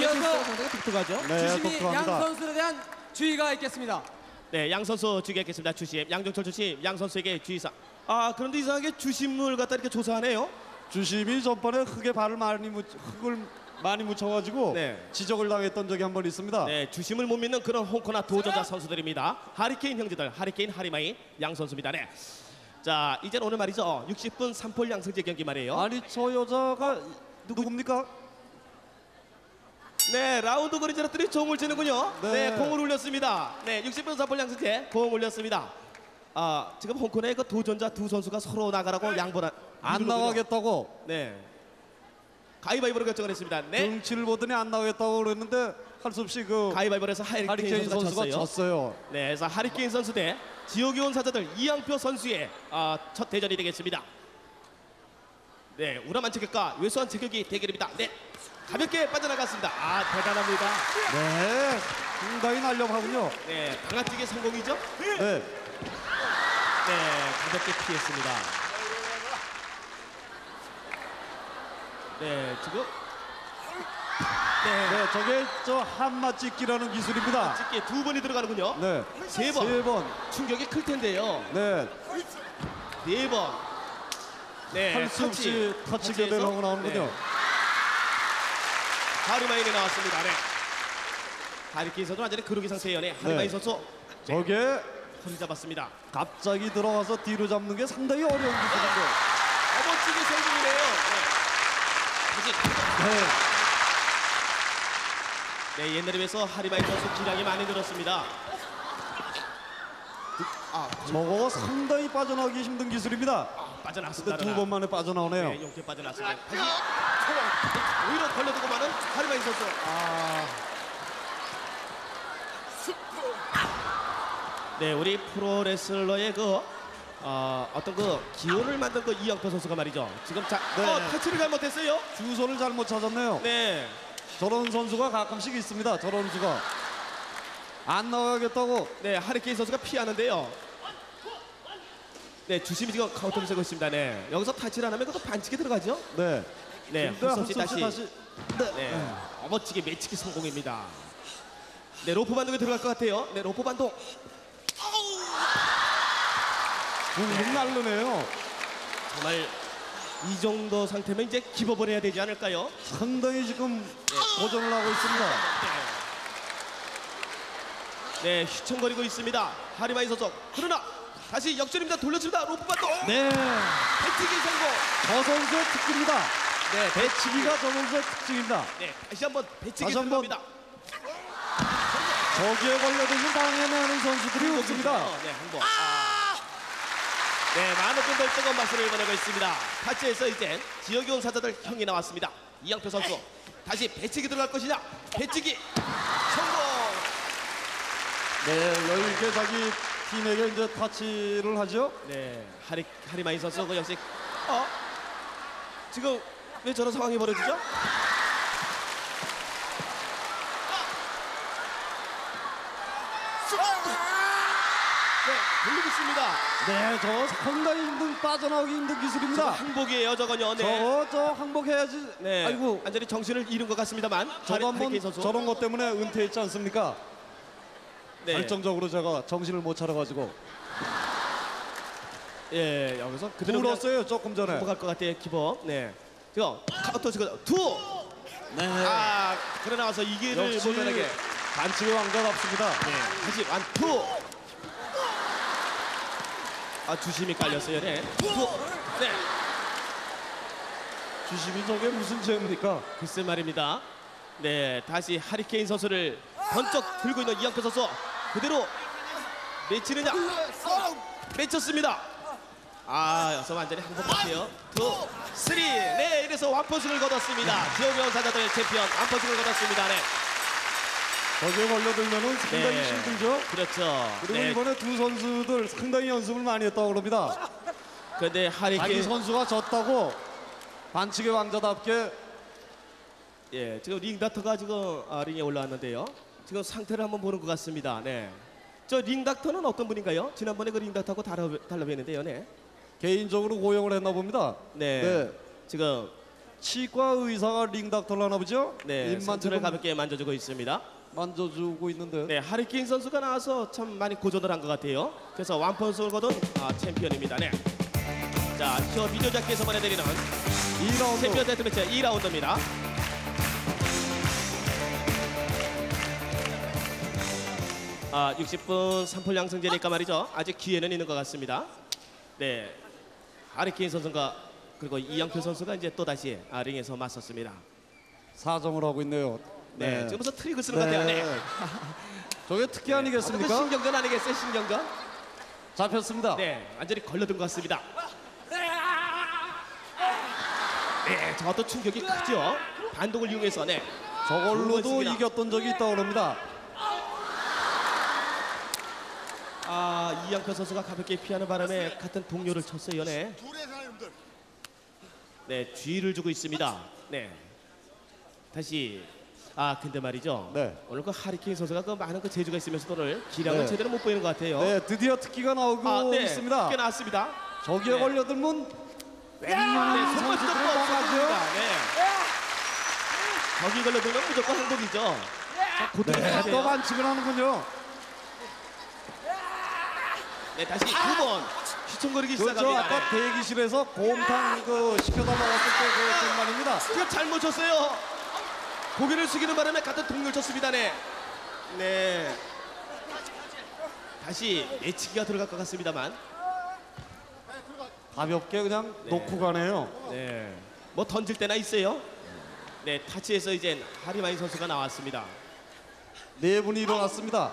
이어서 실수가 상당히 독특하죠? 주심이 양 선수에 대한 주의가 있겠습니다. 네, 양 선수 주의하겠습니다. 주심, 양정철 주심, 양 선수에게 주의사. 아, 그런데 이상하게 주심을 갖다 이렇게 조사하네요. 주심이 전번에 흙에 발을 많이 묻, 흙을 많이 묻혀가지고 지적을 당했던 적이 한 번 있습니다. 네, 주심을 못 믿는 그런 홍코나 도전자 선수들입니다. 하리케인 형제들, 하리케인 하리마이 양 선수입니다. 네. 자, 이제 오늘 말이죠. 60분 3폴 양승제 경기 말이에요. 아니, 저 여자가 누굽니까? 네, 라운드 거리자들이 종을 치는군요. 네. 네. 공을 올렸습니다. 네, 60분 3폴 양승제 공 올렸습니다. 아, 지금 홍코나의 그 도전자 두 선수가 서로 나가라고 양보나 안 나가겠다고. 네. 가위바위보로 결정을 했습니다. 네. 등치를 보더니 안 나오겠다고 그랬는데 할 수 없이 그 가위바위보에서 하리케인, 하리케인 선수가, 선수가 졌어요. 졌어요. 네, 그래서 하리케인 선수 대 지옥이 온 사자들 이양표 선수의 아, 첫 대전이 되겠습니다. 네, 우람한 체격과 외소한 체격이 대결입니다. 네, 가볍게 빠져나갔습니다. 아, 대단합니다. 네, 상당히 날렵하군요. 네, 방아찌개 성공이죠? 네. 네, 가볍게 피했습니다. 네, 지금 네, 저게 저 한마 찍기라는 기술입니다. 찍기 두 번이 들어가는군요. 네, 세 번. 세 번. 충격이 클 텐데요. 네, 네 번. 네, 할수 없이 터치 교대를 하고 나오는군요. 네. 하리마인이 나왔습니다. 네. 하리케인 선수 완전히 그루기 상태예요. 네, 하리마인 네. 선수 저게 허리 잡았습니다. 갑자기 들어가서 뒤로 잡는 게 상당히 어려운 기술인데. 어머치기 성공이네요. 네. 네. 네, 옛날에 비해서 하리마인 선수 기량이 많이 늘었습니다. 아, 저거 상당히 빠져나오기 힘든 기술입니다. 빠져나왔습니다. 근데 두번 만에 빠져나오네요. 네, 용태 빠져나왔습니다. 다시 초원. 오히려 걸려두고 마는 하리마인 선수. 아. 네, 우리 프로레슬러의 그 어, 어떤 그 기호를 만든 그 이영표 선수가 말이죠. 지금 자, 네. 어, 터치를 잘못했어요. 주소를 잘못 찾았네요. 네. 저런 선수가 가끔씩 있습니다. 저런 수가 안 나가겠다고. 네, 하리케인 선수가 피하는데요. 네, 주심이 지금 카운터를 세고 있습니다. 네, 여기서 타치를 안 하면 그것도 반칙이 들어가죠. 네. 네, 없이 다시. 다시. 네, 어머치게 매치기 성공입니다. 네, 로프 반동에 들어갈 것 같아요. 네, 로프 반동. 붕붕 날르네요. 정말 이 정도 상태면 이제 기권을 해야 되지 않을까요? 상당히 지금 고전을 하고 있습니다. 네, 휘청거리고 있습니다. 하리케인 선수. 그러나 다시 역전입니다. 돌려줍니다. 로프 반동. 네. 배치기 성공. 저 선수의 특기입니다. 네, 배치기가 저 선수의 특징입니다. 네, 다시 한번 배치기 다시 한번. 들어갑니다. 저기에 걸려들면 당해내는 선수들이 없습니다. 네, 한 번. 네, 많은 분들 뜨거운 박수를 보내고 있습니다. 타치에서 이제 지역이 온 사자들 형이 나왔습니다. 이양표 선수. 다시 배치기 들어갈 것이냐? 배치기 성공. 네, 여유 있게 자기 팀에게 이제 타치를 하죠. 네, 하리 하리마이 선수 그 역시 어 지금 왜 저런 상황이 벌어지죠? 네, 돌리고 있습니다. 네, 저 상당히 힘든 빠져나오기 힘든 기술입니다. 항복이에요, 저건요. 네. 저거 저 항복해야지. 네, 아이고, 완전히 정신을 잃은 것 같습니다만. 저도 한번. 저런 것 때문에 은퇴했지 않습니까? 네. 결정적으로 제가 정신을 못 차려가지고 예, 여기서 그대로 그냥 울었어요 조금 전에. 넘어갈 것 같아요, 기법. 네. 저 카운터 지금 투. 네. 아, 그래 나와서 이 길을 역시 보면에게 반칙의 왕자답습니다. 네, 다시 one, two. 아, 주심이 깔렸어요. 네. two. 네. 주심이 저게 무슨 죄입니까? 글쎄 말입니다. 네, 다시 하리케인 선수를 번쩍 들고 있는 이영표 선수 그대로 메치느냐? 메쳤습니다. 아, 여기서 완전히 한번 같아요. two, three. 네, 이래서 one 폴승을 거뒀습니다. 지옥의 사자들 챔피언 one 폴승을 거뒀습니다. 네. 저기에 걸려들면은 상당히 네. 힘들죠. 그렇죠. 그리고 네. 이번에 두 선수들 상당히 연습을 많이 했다고 그럽니다. 근데 자기 하리케인 선수가 졌다고 반칙의 왕자답게 예, 지금 링닥터가 지금 아, 링에 올라왔는데요. 지금 상태를 한번 보는 것 같습니다. 네. 저 링닥터는 어떤 분인가요? 지난번에 그 링닥터하고 달라, 달라뵀는데요. 네. 개인적으로 고용을 했나 봅니다. 네. 네. 지금 치과 의사가 링닥터를 하나 보죠? 네, 이마 상처를 가볍게 만져주고 있습니다. 만져주고 있는데. 네, 하리케인 선수가 나와서 참 많이 고전을 한 것 같아요. 그래서 one 폴승을 거둔 아, 챔피언입니다. 네. 자, 저 비디오자키에서만 해드리는 2라운드. 챔피언 death match 2라운드입니다. 아, 60분 3폴 양승제니까 말이죠. 아직 기회는 있는 것 같습니다. 네, 하리케인 선수가 그리고 이영표 선수가 이제 또 다시 아, 링에서 맞섰습니다. 사정을 하고 있네요. 네, 지금부터 트릭을 쓰는 것 같아요. 네. 저게 특기 아니겠습니까? 어떤 신경전 아니겠어요, 신경전? 잡혔습니다. 네, 완전히 걸려든 것 같습니다. 네, 저것도 충격이 크죠. 반동을 이용해서 네. 저걸로도 이겼던 적이 있다고 그럽니다. 아 이양표 선수가 가볍게 피하는 바람에 같은 동료를 쳤어요. 네. 네, 쥐를 주고 있습니다. 네. 다시 아 근데 말이죠. 네. 오늘 그 하리케인 선수가 그 많은 그 재주가 있으면서 오늘 기량을 네. 제대로 못 보이는 것 같아요. 네, 드디어 특기가 나오고 아, 네. 있습니다. 특기가 나왔습니다. 저기에 네. 걸려들면 네, 웬만한 선수들은 뜯고 뻥하죠. 없습니다. 네. 거기 걸려들면 무조건. 자, 고통이 네, 네, 또 반칙을 하는군요. 네, 다시 두 번 휘청거리기 그렇죠. 시작합니다. 아까 대기실에서 곰탕 그 시켜다 먹었을 때그 장면입니다. 지금 잘못 쳤어요. 고개를 숙이는 바람에 같은 동료를 쳤습니다. 네. 네. 다시 내치기가 들어갈 것 같습니다만. 가볍게 그냥 놓고 가네요. 네. 뭐 던질 때나 있어요. 네, 타치에서 이제 하리마인 선수가 나왔습니다. 네 분이 일어났습니다.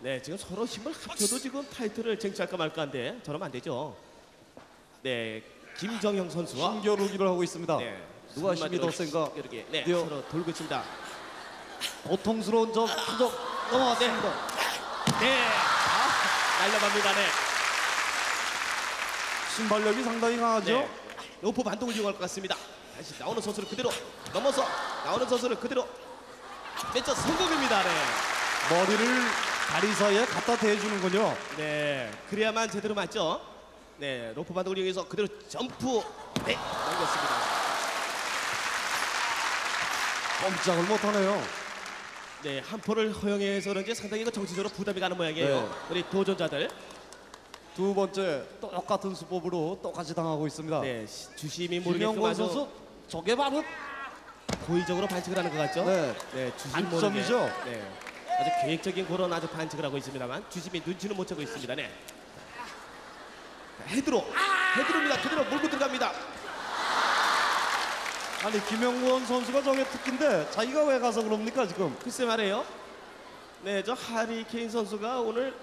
네, 지금 서로 힘을 합쳐도 지금 타이틀을 쟁취할까 말까인데 저러면 안 되죠. 네, 김정형 선수와 힘겨루기를 하고 있습니다. 네, 누가 힘이 더 센가? 이렇게 네, 뛰어. 서로 돌고 있습니다. 고통스러운 저 표적 넘어왔습니다. 네, 아, 날려갑니다. 네. 순발력이 상당히 강하죠. 네. 로프 반동을 이용할 것 같습니다. 다시 나오는 선수를 그대로 넘어서 나오는 선수를 그대로 매쳐 성공입니다. 네. 머리를 다리 사이에 갖다 대주는군요. 네, 그래야만 제대로 맞죠. 네, 로프 반동을 이용해서 그대로 점프 네, 넘겼습니다. 꼼짝을 못하네요. 네, 한 폴을 허용해서 그런지 상당히 그 정치적으로 부담이 가는 모양이에요. 네. 우리 도전자들. 두 번째 똑같은 수법으로 똑같이 당하고 있습니다. 네, 시- 주심이 모르게끔 김영권 선수 저게 바로 고의적으로 반칙을 하는 것 같죠? 네. 네 주심. 모르게. 네. 아주 계획적인 그런 아주 반칙을 하고 있습니다만 주심이 눈치는 못 채고 있습니다. 네. 헤드로 헤드로입니다. 그대로 몰고 들어갑니다. 아니 김영권 선수가 저게 특기인데 자기가 왜 가서 그럽니까 지금? 글쎄 말이에요. 네, 저 하리 케인 선수가 오늘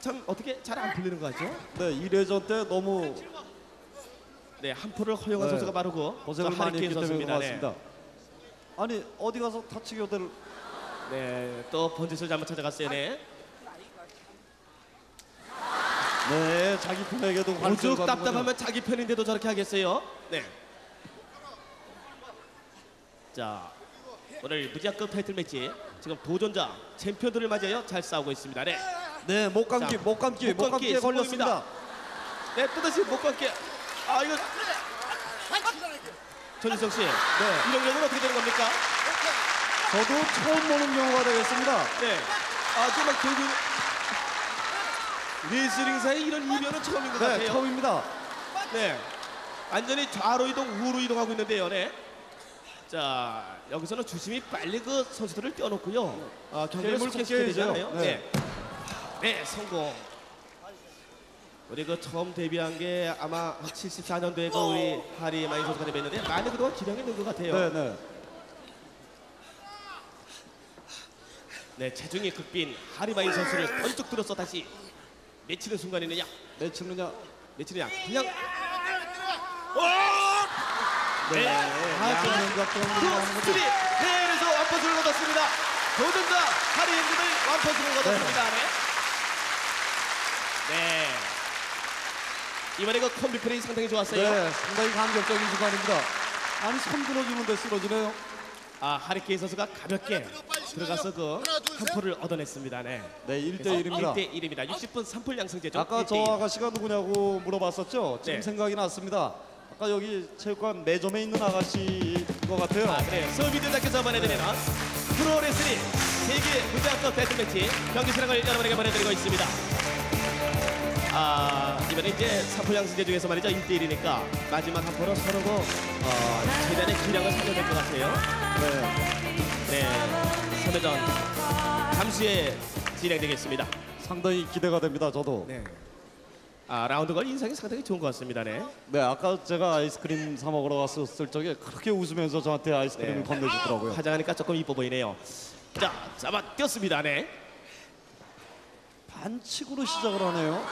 참 어떻게 잘 안 풀리는 것 같죠? 네 1회전 때 너무 네, 한 포를 허용한 네, 선수가 바르고 고생을 저 많이 하리 케인 했기 때문에 선수입니다. 네. 같습니다. 아니 어디 가서 타치 교대를 네, 또 번짓을 잘못 찾아갔어요. 네. 네 자기 편에게도 관심을 받는군요. 답답하면 자기 편인데도 저렇게 하겠어요? 네. 자, 오늘 무지학급 타이틀 매치 지금 도전자 챔피언들을 맞이하여 잘 싸우고 있습니다. 네. 네, 목 감기, 자, 목 감기, 목 감기에 성공입니다. 걸렸습니다. 네, 또다시 목 감기. 아, 이거 전지성 씨. 네. 이런 경우는 어떻게 되는 겁니까? 저도 처음 보는 경우가 되겠습니다. 네. 아, 정말 결국 레슬링사에 이런 이변은 처음인 것 네, 같아요. 처음입니다. 네. 완전히 좌로 이동, 우로 이동하고 있는데요. 네. 자, 여기서는 주심이 빨리 그 선수들을 떼어놓고요. 아, 경기를 속개시켜야 속개해야죠. 되잖아요. 네. 네, 성공. 우리 그 처음 데뷔한 게 아마 74년도에 그 우리 하리 마인 선수가 데뷔했는데 많이 그동안 기량이 는것 같아요. 네, 네. 네, 체중이 극빈 하리마인 선수를 번쩍 들어서 다시 메치는 순간이느냐? 메치느냐? 메치느냐? 그냥 네, 아, two, three, 네, 그래서 완퍼스를 얻었습니다. 도전자 하리 형님들 완퍼스를 얻었습니다. 네. 네. 이번에 그 콤비 플레이 상당히 좋았어요. 네, 상당히 감격적인 순간입니다. 아니 손 들어주는데 쓰러지네요. 아, 하리케인 선수가 가볍게 들어가서 그 한 포를 얻어냈습니다. 네. 네, 1대1입니다. 1대 1입니다. 60분 3풀 양승제죠. 아까 저 1대1. 아가씨가 누구냐고 물어봤었죠. 지금 네. 생각이 났습니다. 아까 여기 체육관 매점에 있는 아가씨인 것 같아요. 아, 그래요. 서비디오답게서 보내드리는 프로레슬링 세계 무장급 배틀매치 경기 실황을 여러분에게 보내드리고 있습니다. 아, 이번에 이제 사포 양승제 중에서 말이죠. 1대1이니까 마지막 한 포로 서로 그, 어, 최대한의 기량을 살려낼 것 같아요. 네. 네. 3회전 잠시 후에 진행되겠습니다. 상당히 기대가 됩니다. 저도. 네. 아, 라운드 걸 인상이 상당히 좋은 것 같습니다. 네. 네, 아까 제가 아이스크림 사 먹으러 갔었을 적에 그렇게 웃으면서 저한테 아이스크림을 네. 건네주더라고요. 화장하니까 조금 이뻐 보이네요. 자, 잡아 뛰었습니다. 네. 반칙으로 시작을 하네요.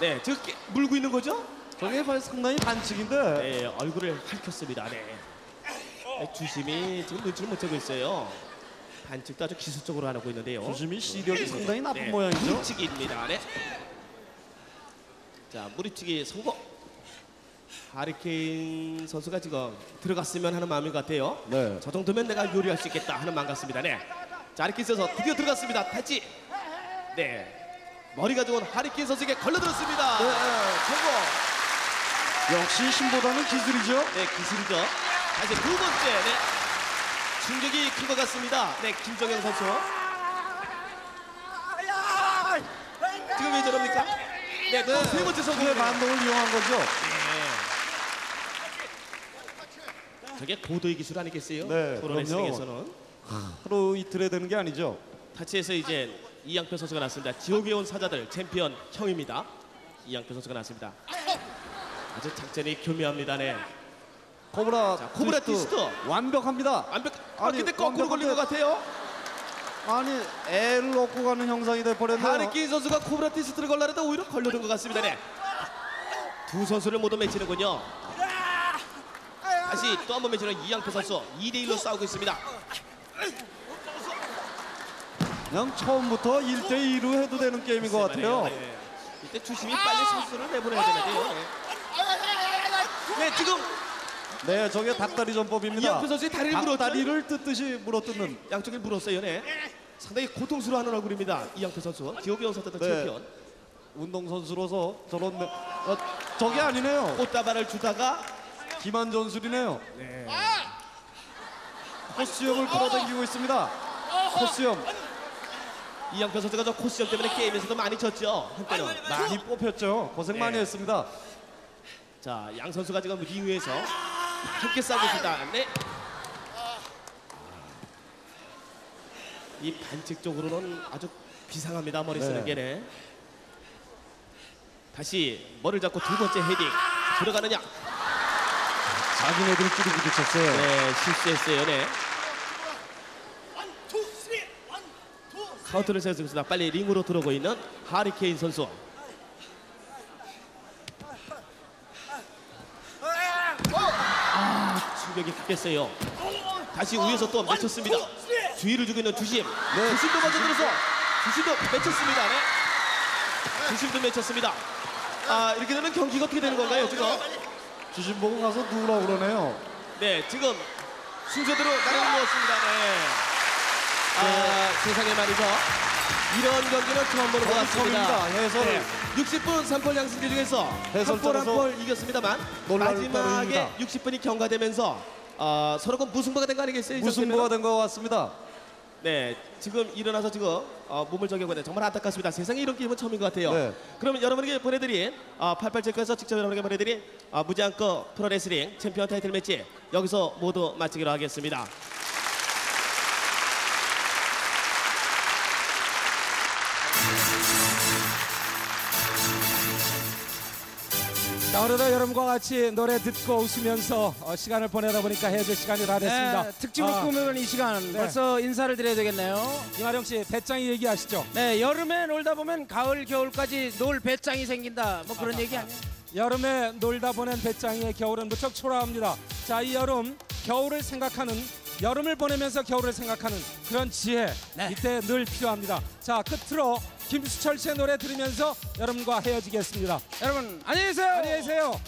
네, 저 깨- 물고 있는 거죠? 저게 벌- 상당히 반칙인데. 네, 얼굴을 핥혔습니다. 네. 네, 주심이 지금 눈치를 못 채고 있어요. 반칙도 아주 기술적으로 하고 있는데요. 주심이 시력이 상당히 나쁜 네, 모양이죠. 무리치기입니다. 네. 자, 무리치기 성공. 하리케인 선수가 지금 들어갔으면 하는 마음인 것 같아요. 네. 저 정도면 내가 요리할 수 있겠다 하는 마음 같습니다. 네. 자, 하리케인 선수 드디어 들어갔습니다. 탈지. 네. 머리 가지고 온 하리케인 선수에게 걸려들었습니다. 네, 성공. 역시 신보다는 기술이죠. 네, 기술이죠. 다시 두 번째, 네. 충격이 큰 것 같습니다. 네, 김정현 선수. 지금 왜 저럽니까? 네, 또 세 번째 성공. 의 반동을 이용한 거죠. 네. 저게 고도의 기술 아니겠어요? 네, 프로 레슬링에서는. 하루 이틀에 되는 게 아니죠. 터치해서 이제 이양표 선수가 났습니다. 지옥에서 온 사자들 챔피언 형입니다. 이양표 선수가 났습니다. 아주 작전이 교묘합니다. 네. 코브라, 자, 코브라 트위스트 트위스트. 완벽합니다. 완벽. 아, 근데 거꾸로 걸린 것 같아요. 아니 애를 업고 가는 형상이 돼 버렸네요. 하리케인 선수가 코브라 트위스트를 걸라는데 오히려 걸려든 것 같습니다. 네. 두 선수를 모두 메치는군요. 다시 또 한 번 맺히는 이양표 선수 2대 1로 싸우고 있습니다. 그냥 처음부터 1대 2로 해도 되는 게임인 것 같아요. 네. 이때 주심이 빨리 선수를 내보내야 되는데요. 네. 네, 지금 네, 저게 닭다리 전법입니다. 이양표 선수의 다리를 물었죠. 닭다리를 뜯듯이 물어뜯는. 양쪽을 물었어요. 네. 상당히 고통스러워하는 얼굴입니다. 이양표 선수. 지옥의 원사였던 네. 챔피언. 운동 선수로서 저런 내- 어, 저게 아니네요. 꽃다발을 주다가 기만 전술이네요. 네. 코스염을 끌어당기고 있습니다. 코스염 이양표 선수가 저 코스염 때문에 게임에서도 많이 졌죠. 한때는. 많이 뽑혔죠. 고생 많이 네. 했습니다. 자, 양 선수가 지금 링 위에서 함께 싸우고 있습니다. 네. 이 반칙 쪽으로는 아주 비상합니다. 머리 쓰는 네. 게 네. 다시 머리를 잡고 두 번째 헤딩 들어가느냐? 자기네들끼리 부딪혔어요. 네, 실수했어요. 네. 카운트를 세고 있습니다. 빨리 링으로 들어오고 있는 하리케인 선수. 아, 충격이 크겠어요. 다시 위에서 또 맺혔습니다. 주의를 주고 있는 주심. 주심도 먼저 들어서 주심도 맺혔습니다. 네. 주심도 맺혔습니다. 아, 이렇게 되면 경기가 어떻게 되는 건가요, 지금? 주심 보고 가서 누구라 그러네요. 네, 지금 순서대로 나눠 놓았습니다. 네. 아, 세상에 말이죠. 이런 경기는 처음 보는 것 같습니다. 처음입니다. 해설을. 60분 3골 양승기 중에서 해설 한골 따라서 한골 이겼습니다만 놀랄 마지막에 따름입니다. 60분이 경과되면서 어, 서로가 무승부가 된 거 아니겠어요? 이 무승부가 정도면은? 된 것 같습니다. 네, 지금 일어나서 지금 어, 몸을 저기고 있는 정말 안타깝습니다. 세상에 이런 게임은 처음인 것 같아요. 네. 그러면 여러분에게 보내드린 어, 88체크에서 직접 여러분에게 보내드린 어, 무제한급 프로레슬링 챔피언 타이틀 매치 여기서 모두 마치기로 하겠습니다. 자 오늘도 여러분과 같이 노래 듣고 웃으면서 어, 시간을 보내다 보니까 헤어질 시간이 다 됐습니다. 네, 특집을 아, 꾸미는 이 시간 네. 벌써 인사를 드려야 되겠네요. 이마령 씨 배짱이 얘기하시죠. 네, 여름에 놀다 보면 가을, 겨울까지 놀 배짱이 생긴다. 뭐 그런 얘기 아니야? 여름에 놀다 보낸 배짱이의 겨울은 무척 초라합니다. 자, 이 여름 겨울을 생각하는 여름을 보내면서 겨울을 생각하는 그런 지혜 이때 늘 필요합니다. 자, 끝으로 김수철 씨의 노래 들으면서 여러분과 헤어지겠습니다. 여러분 안녕히 계세요. 안녕히 계세요.